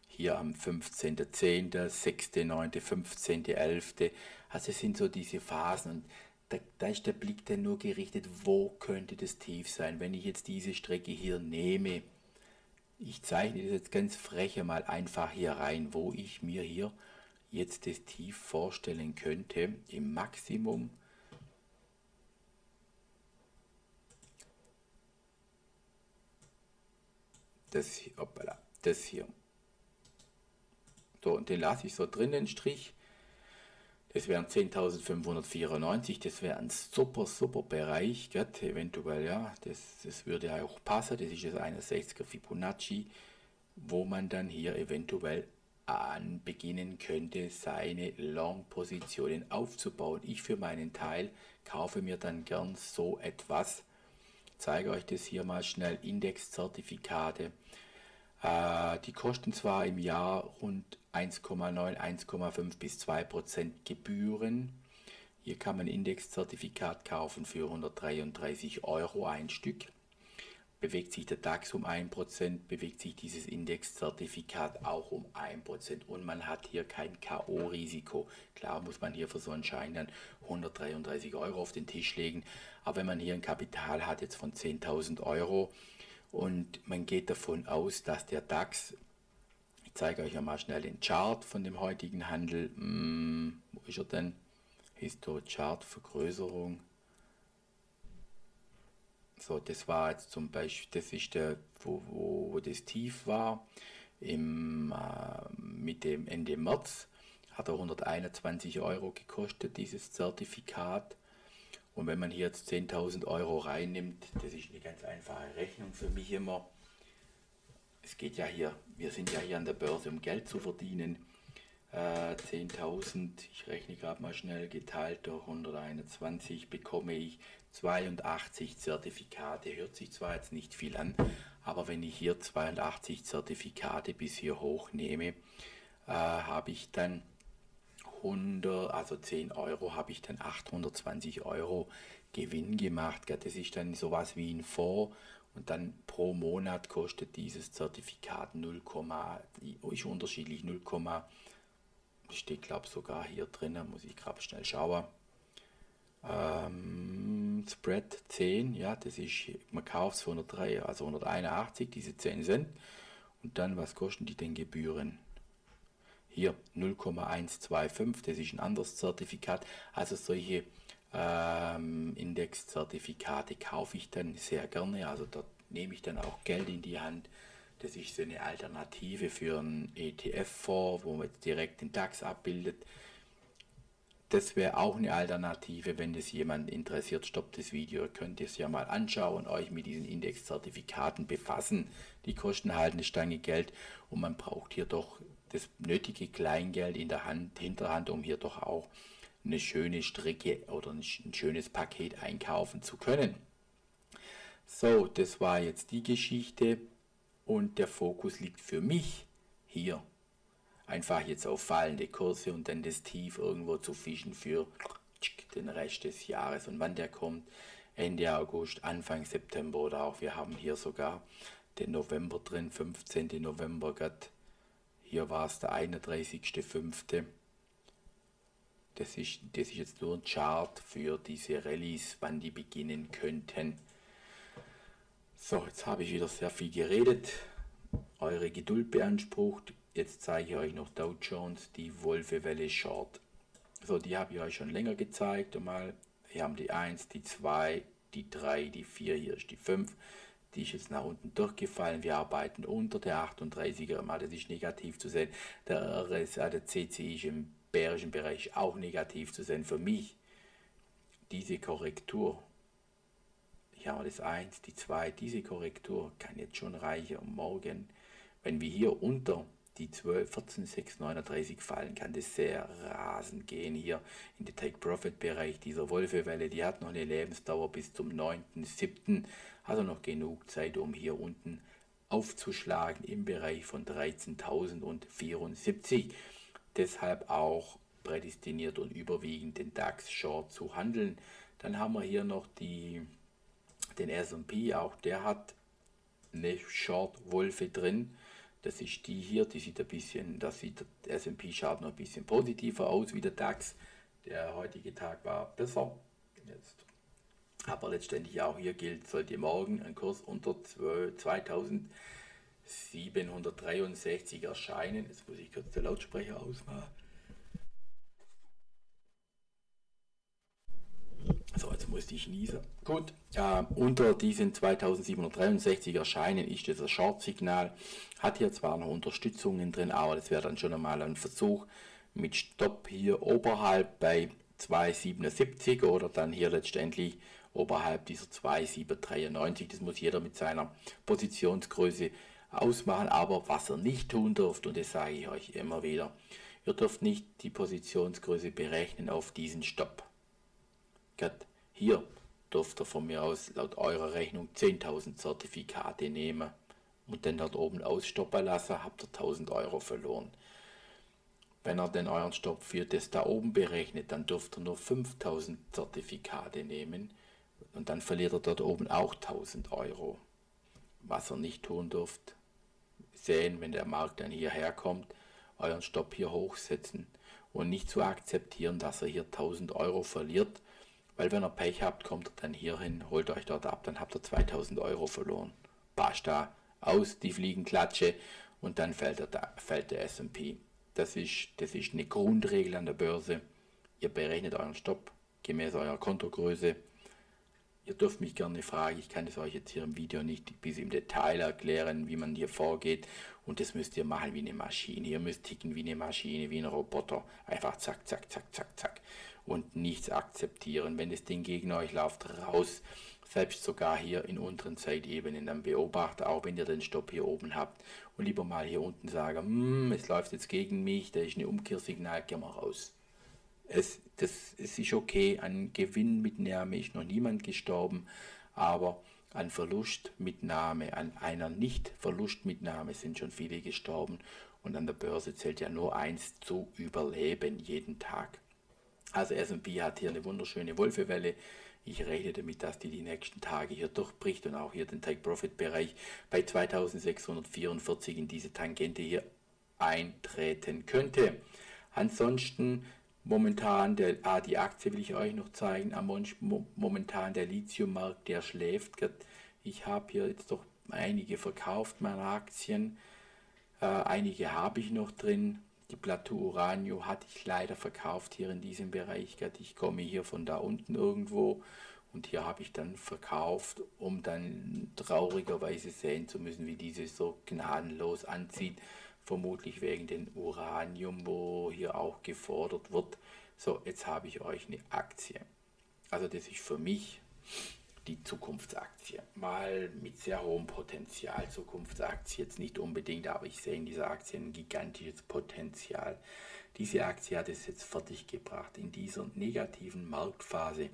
Speaker 1: hier am 15.10., 6.9., 15.11. Also es sind so diese Phasen und da, da, ist der Blick dann nur gerichtet, wo könnte das Tief sein, wenn ich jetzt diese Strecke hier nehme. Ich zeichne das jetzt ganz freche mal einfach hier rein, wo ich mir hier jetzt das Tief vorstellen könnte. Im Maximum das hier, hoppala, das hier. So, und den lasse ich so drinnen Strich. Das wären 10.594, das wäre ein super, super Bereich, gell? eventuell, ja, das, das würde auch passen, das ist das 61er Fibonacci, wo man dann hier eventuell anbeginnen könnte, seine Long-Positionen aufzubauen. Ich für meinen Teil kaufe mir dann gern so etwas, ich zeige euch das hier mal schnell, Indexzertifikate, zertifikate äh, die kosten zwar im Jahr rund 1,9, 1,5 bis 2 Prozent Gebühren. Hier kann man Indexzertifikat kaufen für 133 Euro ein Stück. Bewegt sich der DAX um 1%, bewegt sich dieses Indexzertifikat auch um 1% und man hat hier kein K.O.-Risiko. Klar muss man hier für so einen Schein dann 133 Euro auf den Tisch legen, aber wenn man hier ein Kapital hat jetzt von 10.000 Euro, und man geht davon aus, dass der DAX, ich zeige euch ja mal schnell den Chart von dem heutigen Handel, hm, wo ist er denn? History Chart Vergrößerung. So, das war jetzt zum Beispiel, das ist der, wo, wo, wo das Tief war, im, äh, mit dem Ende März hat er 121 Euro gekostet, dieses Zertifikat. Und wenn man hier jetzt 10.000 Euro reinnimmt, das ist eine ganz einfache Rechnung für mich immer. Es geht ja hier, wir sind ja hier an der Börse, um Geld zu verdienen. Äh, 10.000, ich rechne gerade mal schnell, geteilt durch 121 bekomme ich 82 Zertifikate. Hört sich zwar jetzt nicht viel an, aber wenn ich hier 82 Zertifikate bis hier hochnehme, äh, habe ich dann 800, also 10 Euro, habe ich dann 820 Euro Gewinn gemacht. Das ist dann sowas wie ein Fonds und dann pro Monat kostet dieses Zertifikat 0, ist unterschiedlich 0, steht glaube ich sogar hier drin, muss ich gerade schnell schauen. Ähm, Spread 10, ja, das ist, man kauft es für 103, also 181, diese 10 Cent. Und dann, was kosten die denn Gebühren? hier 0,125, das ist ein anderes Zertifikat. Also solche ähm, Indexzertifikate kaufe ich dann sehr gerne. Also dort nehme ich dann auch Geld in die Hand. Das ist so eine Alternative für einen ETF-Fonds, wo man jetzt direkt den DAX abbildet. Das wäre auch eine Alternative, wenn das jemand interessiert. Stoppt das Video, könnt ihr es ja mal anschauen, und euch mit diesen Indexzertifikaten befassen. Die kosten halt eine Stange Geld und man braucht hier doch das nötige Kleingeld in der Hand, Hinterhand, um hier doch auch eine schöne Strecke oder ein schönes Paket einkaufen zu können. So, das war jetzt die Geschichte und der Fokus liegt für mich hier. Einfach jetzt auf fallende Kurse und dann das Tief irgendwo zu fischen für den Rest des Jahres. Und wann der kommt, Ende August, Anfang September oder auch wir haben hier sogar den November drin, 15. November, Gott, hier war es der 31.05. Das ist, das ist jetzt nur ein Chart für diese Rallyes, wann die beginnen könnten. So, jetzt habe ich wieder sehr viel geredet. Eure Geduld beansprucht. Jetzt zeige ich euch noch Dow Jones, die Wolfe Welle Short. So, die habe ich euch schon länger gezeigt. Und mal, wir haben die 1, die 2, die 3, die 4, hier ist die 5 die ist jetzt nach unten durchgefallen. Wir arbeiten unter der 38er das ist negativ zu sehen. Der RSA, also der CCI ist im bärischen Bereich auch negativ zu sehen. Für mich diese Korrektur, hier haben wir das 1, die 2, diese Korrektur kann jetzt schon reichen und morgen, wenn wir hier unter die 12, 14, 6, 39 fallen, kann das sehr rasend gehen hier in den Take-Profit-Bereich dieser Wolfewelle. Die hat noch eine Lebensdauer bis zum 9.7 hat er noch genug Zeit, um hier unten aufzuschlagen im Bereich von 13.074. Deshalb auch prädestiniert und überwiegend den DAX Short zu handeln. Dann haben wir hier noch die, den SP, auch der hat eine Short-Wolfe drin. Das ist die hier, die sieht ein bisschen, das sieht der SP-Chart noch ein bisschen positiver aus wie der DAX. Der heutige Tag war besser. Jetzt aber letztendlich auch hier gilt, sollte morgen ein Kurs unter 2763 erscheinen, jetzt muss ich kurz den Lautsprecher ausmachen. So, jetzt musste ich niesen. Gut, äh, unter diesen 2763 erscheinen ist das ein Short-Signal. Hat hier zwar noch Unterstützungen drin, aber das wäre dann schon einmal ein Versuch mit Stopp hier oberhalb bei 277 oder dann hier letztendlich oberhalb dieser 2,793. Das muss jeder mit seiner Positionsgröße ausmachen. Aber was er nicht tun dürft, und das sage ich euch immer wieder, ihr dürft nicht die Positionsgröße berechnen auf diesen Stopp. Gut, hier dürft ihr von mir aus laut eurer Rechnung 10.000 Zertifikate nehmen und dann dort oben ausstoppen lassen, habt ihr 1000 Euro verloren. Wenn ihr denn euren Stopp für das da oben berechnet, dann dürft ihr nur 5000 Zertifikate nehmen und dann verliert er dort oben auch 1000 Euro. Was er nicht tun dürft, sehen, wenn der Markt dann hierher kommt, euren Stopp hier hochsetzen und nicht zu akzeptieren, dass er hier 1000 Euro verliert, weil wenn ihr Pech habt, kommt er dann hierhin, holt euch dort ab, dann habt ihr 2000 Euro verloren. Basta, aus, die Fliegenklatsche und dann fällt der, fällt der S&P. Das ist, das ist eine Grundregel an der Börse. Ihr berechnet euren Stopp gemäß eurer Kontogröße Ihr dürft mich gerne fragen, ich kann es euch jetzt hier im Video nicht bis im Detail erklären, wie man hier vorgeht. Und das müsst ihr machen wie eine Maschine. Ihr müsst ticken wie eine Maschine, wie ein Roboter. Einfach zack, zack, zack, zack, zack. Und nichts akzeptieren. Wenn das Ding gegen euch läuft, raus. Selbst sogar hier in unteren Zeitebenen. Dann beobachtet auch, wenn ihr den Stopp hier oben habt. Und lieber mal hier unten sagen, hm, es läuft jetzt gegen mich, da ist ein Umkehrsignal, gehen wir raus es, das, ist okay, an Gewinnmitnahme ist noch niemand gestorben, aber an Verlustmitnahme, an einer Nicht-Verlustmitnahme sind schon viele gestorben und an der Börse zählt ja nur eins zu überleben jeden Tag. Also S&P hat hier eine wunderschöne Wolfewelle. Ich rechne damit, dass die die nächsten Tage hier durchbricht und auch hier den Take-Profit-Bereich bei 2644 in diese Tangente hier eintreten könnte. Ansonsten Momentan, der, ah, die Aktie will ich euch noch zeigen. Momentan der Lithiummarkt, der schläft. Ich habe hier jetzt doch einige verkauft, meine Aktien. Äh, einige habe ich noch drin. Die Plateau Uranio hatte ich leider verkauft hier in diesem Bereich. Ich komme hier von da unten irgendwo und hier habe ich dann verkauft, um dann traurigerweise sehen zu müssen, wie diese so gnadenlos anzieht vermutlich wegen dem Uranium, wo hier auch gefordert wird. So, jetzt habe ich euch eine Aktie. Also das ist für mich die Zukunftsaktie. Mal mit sehr hohem Potenzial. Zukunftsaktie jetzt nicht unbedingt, aber ich sehe in dieser Aktie ein gigantisches Potenzial. Diese Aktie hat es jetzt fertiggebracht, in dieser negativen Marktphase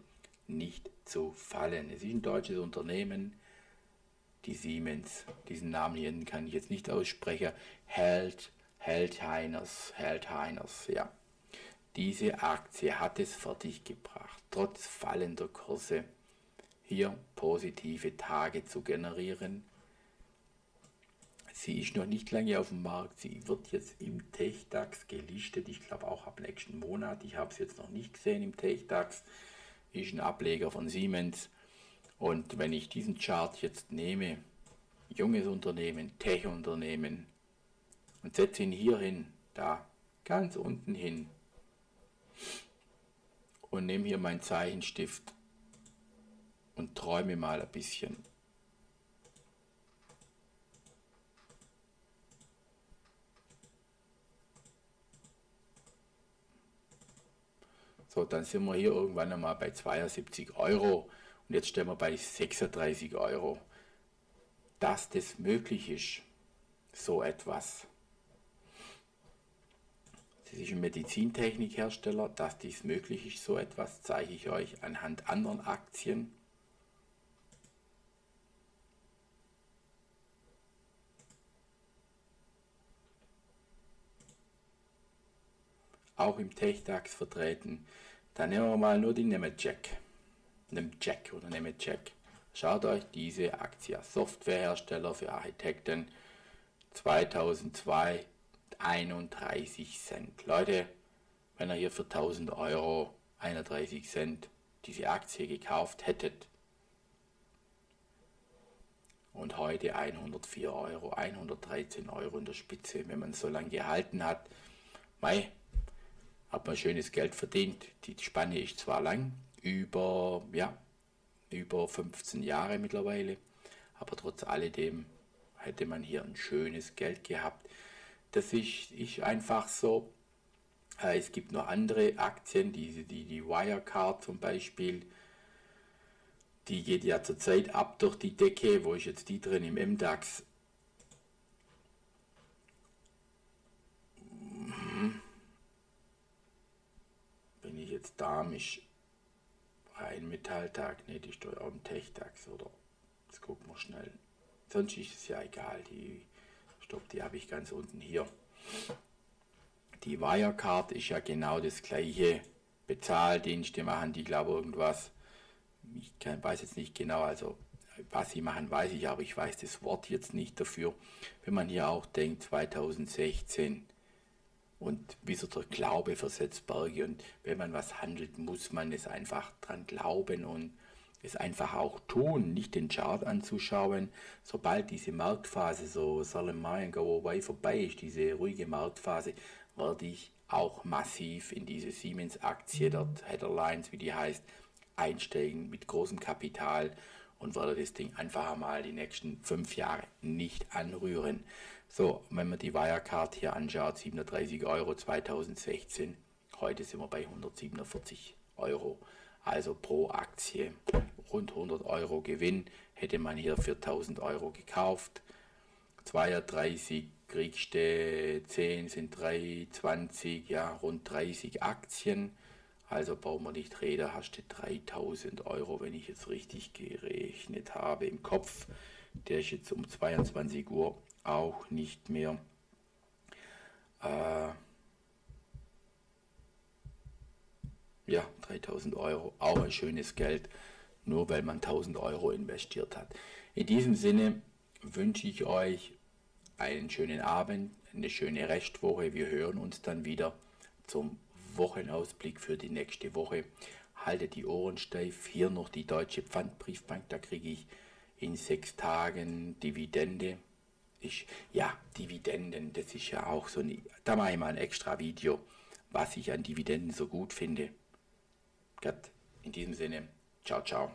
Speaker 1: nicht zu fallen. Es ist ein deutsches Unternehmen, die Siemens, diesen Namen hier kann ich jetzt nicht aussprechen, Held, Heiners, Held Heiners, ja. Diese Aktie hat es fertiggebracht, trotz fallender Kurse hier positive Tage zu generieren. Sie ist noch nicht lange auf dem Markt. Sie wird jetzt im TechDAX gelistet. Ich glaube auch ab nächsten Monat. Ich habe es jetzt noch nicht gesehen im TechDAX. Ist ein Ableger von Siemens. Und wenn ich diesen Chart jetzt nehme, junges Unternehmen, Tech-Unternehmen und setze ihn hier hin, da, ganz unten hin und nehme hier meinen Zeichenstift und träume mal ein bisschen. So, dann sind wir hier irgendwann einmal bei 72 Euro. Und jetzt stehen wir bei 36 Euro. Dass das möglich ist, so etwas. Das ist ein Medizintechnikhersteller. Dass dies möglich ist, so etwas, zeige ich euch anhand anderen Aktien. Auch im TechDAX vertreten. Dann nehmen wir mal nur die Nemetschek nimm Jack oder nehme Jack. Schaut euch diese Axia Softwarehersteller für Architekten 2002 31 Cent. Leute, wenn ihr hier für 1000 Euro 31 Cent diese Aktie gekauft hättet und heute 104 Euro, 113 Euro in der Spitze, wenn man so lange gehalten hat, mei, hat man schönes Geld verdient. Die Spanne ist zwar lang, über, ja, über 15 Jahre mittlerweile. Aber trotz alledem hätte man hier ein schönes Geld gehabt. Das ist, ist einfach so. Äh, es gibt noch andere Aktien, die, die, die Wirecard zum Beispiel. Die geht ja zurzeit ab durch die Decke. Wo ist jetzt die drin im MDAX? Wenn hm, ich jetzt da? Mich Metalltag, nee, die ist doch auch ein Techtax, oder? Jetzt gucken wir schnell. Sonst ist es ja egal, die, stopp, die habe ich ganz unten hier. Die Wirecard ist ja genau das gleiche. Bezahldienste machen die, glaube irgendwas. Ich kann, weiß jetzt nicht genau, also was sie machen, weiß ich, aber ich weiß das Wort jetzt nicht dafür. Wenn man hier auch denkt, 2016 und wie so der Glaube versetzt Berge. Und wenn man was handelt, muss man es einfach dran glauben und es einfach auch tun, nicht den Chart anzuschauen. Sobald diese Marktphase, so Sell and Go Away vorbei ist, diese ruhige Marktphase, werde ich auch massiv in diese Siemens-Aktie, mhm. dort Headerlines, wie die heißt, einsteigen mit großem Kapital und werde das Ding einfach einmal die nächsten fünf Jahre nicht anrühren. So, wenn man die Wirecard hier anschaut, 37 Euro 2016, heute sind wir bei 147 Euro. Also pro Aktie rund 100 Euro Gewinn hätte man hier für 1000 Euro gekauft. 32 kriegst du 10 sind 3, 20, ja, rund 30 Aktien. Also bauen wir nicht reden, hast du 3000 Euro, wenn ich jetzt richtig gerechnet habe im Kopf. Der ist jetzt um 22 Uhr auch nicht mehr. Äh, ja, 3000 Euro, auch ein schönes Geld, nur weil man 1000 Euro investiert hat. In diesem Sinne wünsche ich euch einen schönen Abend, eine schöne Restwoche. Wir hören uns dann wieder zum Wochenausblick für die nächste Woche. Haltet die Ohren steif. Hier noch die Deutsche Pfandbriefbank, da kriege ich in sechs Tagen Dividende praktisch, ja, Dividenden. Das ist ja auch so ein, da mache ich mal ein extra Video, was ich an Dividenden so gut finde. Gut, in diesem Sinne, ciao, ciao.